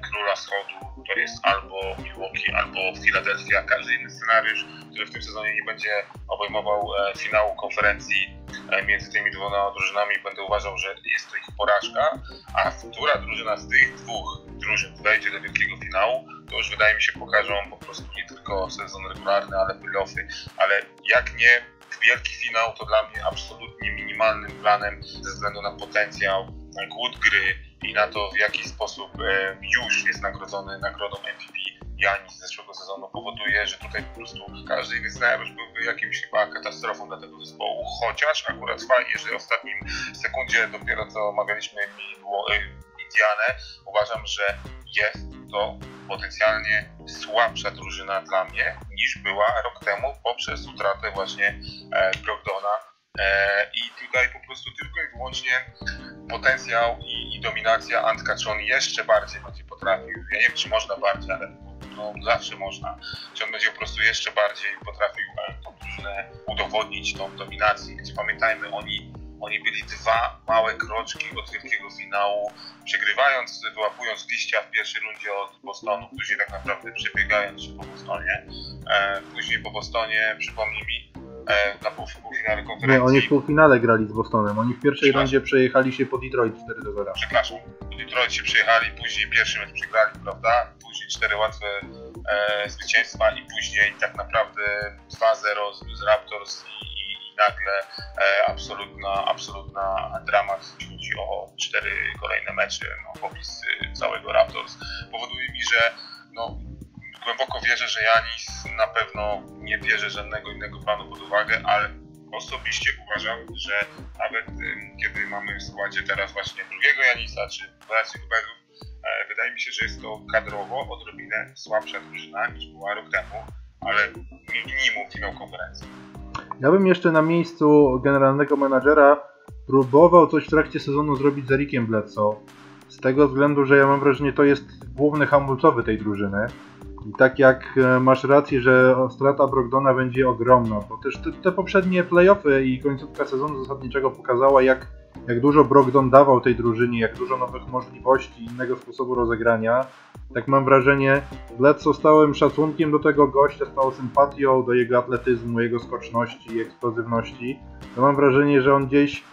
Króla Wschodu to jest albo Milwaukee, albo Philadelphia. Każdy inny scenariusz, który w tym sezonie nie będzie obejmował e, finału konferencji e, między tymi dwoma drużynami, będę uważał, że jest to ich porażka. A która drużyna z tych dwóch drużyn wejdzie do wielkiego finału, to już wydaje mi się pokażą po prostu nie tylko sezon regularny, ale playoffy. Ale jak nie wielki finał, to dla mnie absolutnie minimalnym planem ze względu na potencjał, głód gry i na to, w jaki sposób e, już jest nagrodzony nagrodą MVP Janis z zeszłego sezonu powoduje, że tutaj po prostu każdy inny scenariusz byłby jakimś chyba katastrofą dla tego zespołu, chociaż akurat fajnie, że w ostatnim sekundzie dopiero co omawialiśmy y, Indianę, uważam, że jest to potencjalnie słabsza drużyna dla mnie niż była rok temu poprzez utratę właśnie e, Brogdona. E, I tutaj po prostu tylko i wyłącznie potencjał i, i dominacja Antka, czy on jeszcze bardziej będzie potrafił. Ja nie wiem, czy można bardziej, ale no, zawsze można. Czy on będzie po prostu jeszcze bardziej potrafił e, tą drużynę udowodnić, tą dominację, gdzie pamiętajmy, oni oni byli dwa małe kroczki od wielkiego finału, przegrywając, wyłapując liścia w pierwszej rundzie od Bostonu, później tak naprawdę przebiegając się po Bostonie. E, później po Bostonie, przypomnij mi, e, na półfinale konferencji. Nie, oni w półfinale grali z Bostonem. Oni w pierwszej rundzie przejechali się po Detroit 4 do 0. Przepraszam, po Detroit się przejechali, później pierwszy mecz przegrali, prawda? Później cztery łatwe e, zwycięstwa i później tak naprawdę 2-0 z, z Raptors i nagle e, absolutna, absolutna dramat, jeśli chodzi o cztery kolejne mecze, no, popis całego Raptors, powoduje mi, że no, głęboko wierzę, że Janis na pewno nie bierze żadnego innego planu pod uwagę, ale osobiście uważam, że nawet kiedy mamy w składzie teraz właśnie drugiego Janisa, czy braci Huberów, wydaje mi się, że jest to kadrowo odrobinę słabsza drużyna niż była rok temu, ale minimum finał konferencji. Ja bym jeszcze na miejscu generalnego menadżera próbował coś w trakcie sezonu zrobić z Erikiem Bledsoe. Z tego względu, że ja mam wrażenie, to jest główny hamulcowy tej drużyny. I tak jak e, masz rację, że strata Brogdona będzie ogromna, bo też te, te poprzednie playoffy i końcówka sezonu zasadniczego pokazała, jak, jak dużo Brogdon dawał tej drużynie, jak dużo nowych możliwości, innego sposobu rozegrania. Tak mam wrażenie, Bledsoe stałym szacunkiem do tego gościa, stał sympatią do jego atletyzmu, jego skoczności eksplozywności. To mam wrażenie, że on gdzieś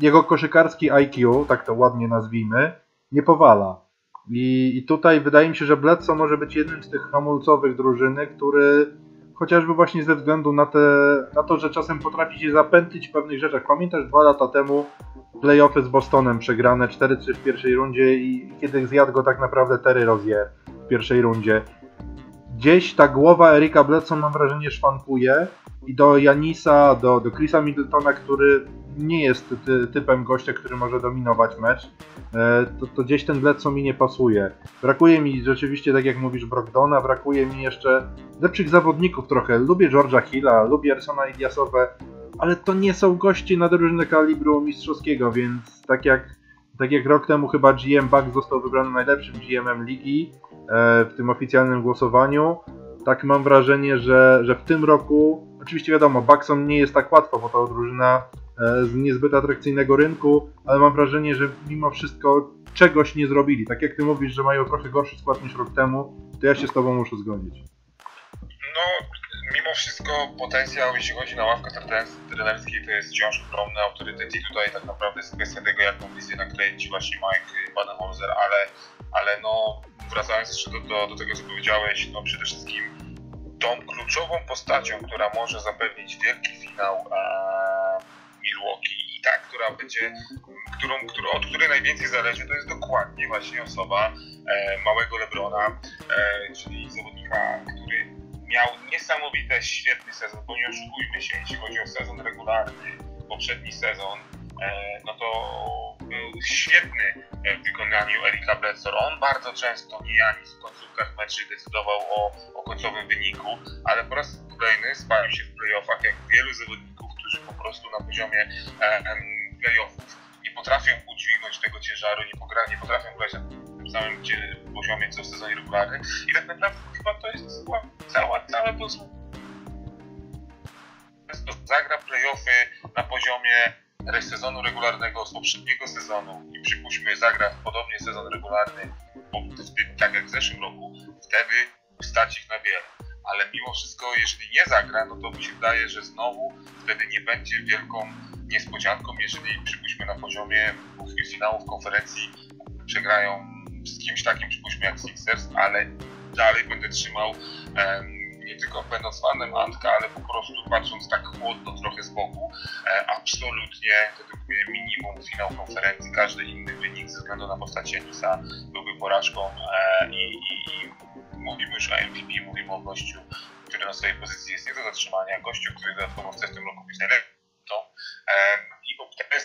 jego koszykarski IQ, tak to ładnie nazwijmy, nie powala. I, I tutaj wydaje mi się, że Bledsoe może być jednym z tych hamulcowych drużyny, który chociażby właśnie ze względu na, te, na to, że czasem potrafi się zapętlić w pewnych rzeczach. Pamiętasz dwa lata temu playoffy z Bostonem przegrane 4-3 w pierwszej rundzie i kiedy zjadł go tak naprawdę Terry Rozier w pierwszej rundzie. Gdzieś ta głowa Erika Bledsoe mam wrażenie szwankuje i do Janisa, do, do Chrisa Middletona, który nie jest ty, typem gościa, który może dominować mecz, e, to, to gdzieś ten Bledsoe mi nie pasuje. Brakuje mi rzeczywiście, tak jak mówisz, Brogdona, brakuje mi jeszcze lepszych zawodników trochę. Lubię George'a Hilla, lubię Ersona Idiasowe, ale to nie są goście na drużynę kalibru mistrzowskiego, więc tak jak, tak jak rok temu chyba GM Buck został wybrany najlepszym GM-em ligi e, w tym oficjalnym głosowaniu, tak mam wrażenie, że, że w tym roku Oczywiście wiadomo, Bucksom nie jest tak łatwo, bo to drużyna z niezbyt atrakcyjnego rynku, ale mam wrażenie, że mimo wszystko czegoś nie zrobili. Tak jak ty mówisz, że mają trochę gorszy skład niż rok temu, to ja się z tobą muszę zgodzić. No, mimo wszystko potencjał, jeśli chodzi na ławkę trener- trenerskiej, to jest wciąż ogromny autorytet i tutaj tak naprawdę jest kwestia tego, jaką wizję nakręci właśnie Mike Badenholzer, ale, ale no, wracając jeszcze do, do, do tego, co powiedziałeś, no przede wszystkim tą kluczową postacią, która może zapewnić wielki finał e, Milwaukee i ta, która będzie, którą, którą, od której najwięcej zależy, to jest dokładnie właśnie osoba e, małego Lebrona, e, czyli zawodnika, który miał niesamowite, świetny sezon, bo nie oszukujmy się, jeśli chodzi o sezon regularny, poprzedni sezon, e, no to był świetny w wykonaniu Erika Bledsoe. On bardzo często, nie Janis, w końcówkach meczy decydował o, o końcowym wyniku, ale po raz kolejny spalił się w playoffach, jak wielu zawodników, którzy po prostu na poziomie playoffów nie potrafią udźwignąć tego ciężaru, nie, pogra, nie potrafią grać na tym samym poziomie co w sezonie regularnym i tak naprawdę chyba to jest chyba cała, całe pozwolenie. Zagra playoffy na poziomie sezonu regularnego z poprzedniego sezonu i przypuśćmy zagra podobnie sezon regularny, tak jak w zeszłym roku, wtedy stać ich na wiele. Ale mimo wszystko, jeżeli nie zagra, no to mi się wydaje, że znowu wtedy nie będzie wielką niespodzianką, jeżeli przypuśćmy na poziomie finałów konferencji przegrają z kimś takim, przypuśćmy jak Sixers, ale dalej będę trzymał nie tylko będąc fanem Antka, ale po prostu patrząc tak chłodno trochę z boku, e, absolutnie mnie minimum finał konferencji, każdy inny wynik ze względu na postać Janisa byłby porażką e, i, i, i mówimy już o MVP, mówimy o gościu, który na swojej pozycji jest nie do zatrzymania, gościu, który dodatkowo chce w tym roku być najlepszym i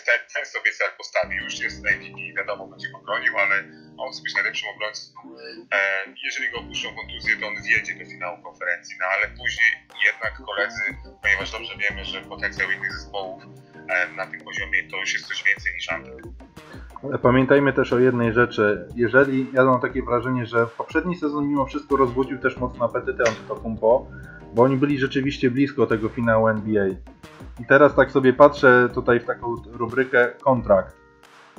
ten, ten, sobie cel postawił, już jest MVP, wiadomo, będzie go bronił, ale on chce być najlepszym obrońcą jeżeli go opuszczą kontuzję, to on wjedzie do finału konferencji, no ale później jednak koledzy, ponieważ dobrze wiemy, że potencjał innych zespołów na tym poziomie to już jest coś więcej niż Antek. Pamiętajmy też o jednej rzeczy. Jeżeli ja mam takie wrażenie, że poprzedni sezon mimo wszystko rozbudził też mocno apetytę Antetokounmpo, bo oni byli rzeczywiście blisko tego finału NBA. I teraz tak sobie patrzę tutaj w taką rubrykę kontrakt.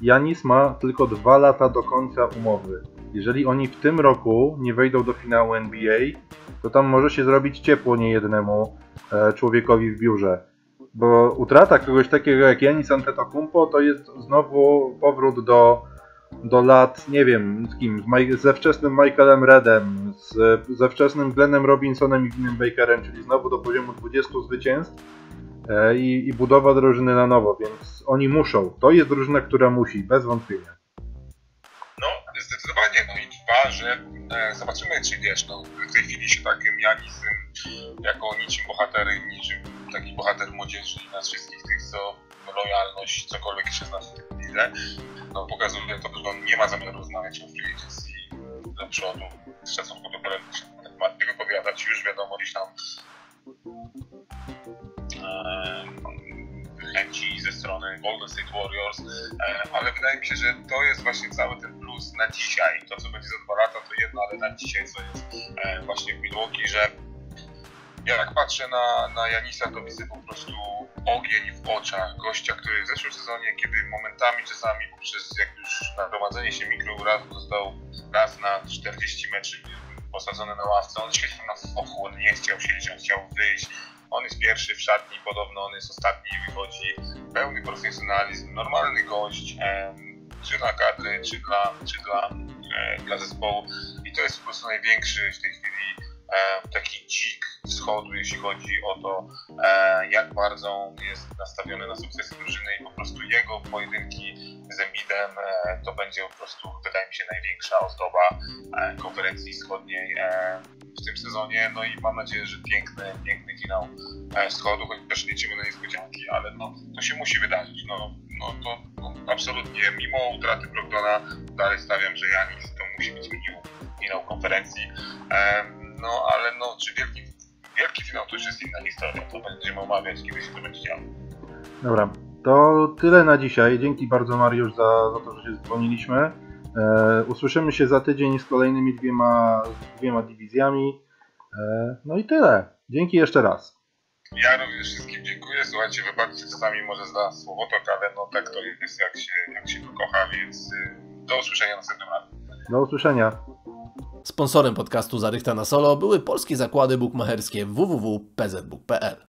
Janis ma tylko dwa lata do końca umowy. Jeżeli oni w tym roku nie wejdą do finału NBA, to tam może się zrobić ciepło niejednemu e, człowiekowi w biurze. Bo utrata kogoś takiego jak Janis Antetokounmpo to jest znowu powrót do, do lat, nie wiem, z kim, z ze wczesnym Michaelem Redem, z, ze wczesnym Glennem Robinsonem i Vinnym Bakerem, czyli znowu do poziomu 20 zwycięstw e, i, i budowa drużyny na nowo, więc oni muszą. To jest drużyna, która musi, bez wątpienia. No, zdecydowanie, no i dwa, że e, zobaczymy, czy wiesz, no w tej chwili się takim Janis ym, jako niczym bohater, niczym taki bohater młodzieży i nas wszystkich tych, co lojalność, cokolwiek się zna w tym lidze, no pokazuje to, że on nie ma zamiaru rozmawiać o free agency do przodu, w szacunku do kolegów się na temat nie wypowiadać, już wiadomo, gdzieś tam e, chęci ze strony Golden State Warriors, e, ale wydaje mi się, że to jest właśnie cały ten plus na dzisiaj. To, co będzie za dwa lata, to jedno, ale na dzisiaj, co jest e, właśnie w Milwaukee, że ja jak patrzę na, na Janisa, to widzę po prostu ogień w oczach gościa, który w zeszłym sezonie, kiedy momentami czasami poprzez jak już nagromadzenie się mikrourazu został raz na 40 meczy posadzony na ławce, on siedział na fochu, on nie chciał siedzieć, on chciał wyjść. On jest pierwszy w szatni, podobno on jest ostatni i wychodzi. Pełny profesjonalizm, normalny gość, czy dla kadry, czy dla, czy dla, e, dla zespołu. I to jest po prostu największy w tej chwili taki dzik wschodu, jeśli chodzi o to, e, jak bardzo jest nastawiony na sukcesy drużyny i po prostu jego pojedynki z Embiidem e, to będzie po prostu, wydaje mi się, największa ozdoba e, konferencji wschodniej e, w tym sezonie. No i mam nadzieję, że piękny, piękny finał e, wschodu, chociaż liczymy na niespodzianki, ale no, to się musi wydarzyć. No, no to no, absolutnie, mimo utraty Brogdona, dalej stawiam, że Janis to musi być minimum finał konferencji no ale no, czy wielki, wielki finał to już jest inna historia, to będziemy omawiać kiedyś, to będzie chciał. Dobra, to tyle na dzisiaj. Dzięki bardzo Mariusz za, za to, że się dzwoniliśmy. E, usłyszymy się za tydzień z kolejnymi dwiema, dwiema dywizjami. E, no i tyle. Dzięki jeszcze raz. Ja również wszystkim dziękuję. Słuchajcie, wybaczcie czasami może za słowotok, ale no tak to jest, jak się, jak się to kocha, więc y, do usłyszenia następnym razem. Do usłyszenia. Sponsorem podcastu Zarychta na Solo były polskie zakłady bukmacherskie www.pzbook.pl.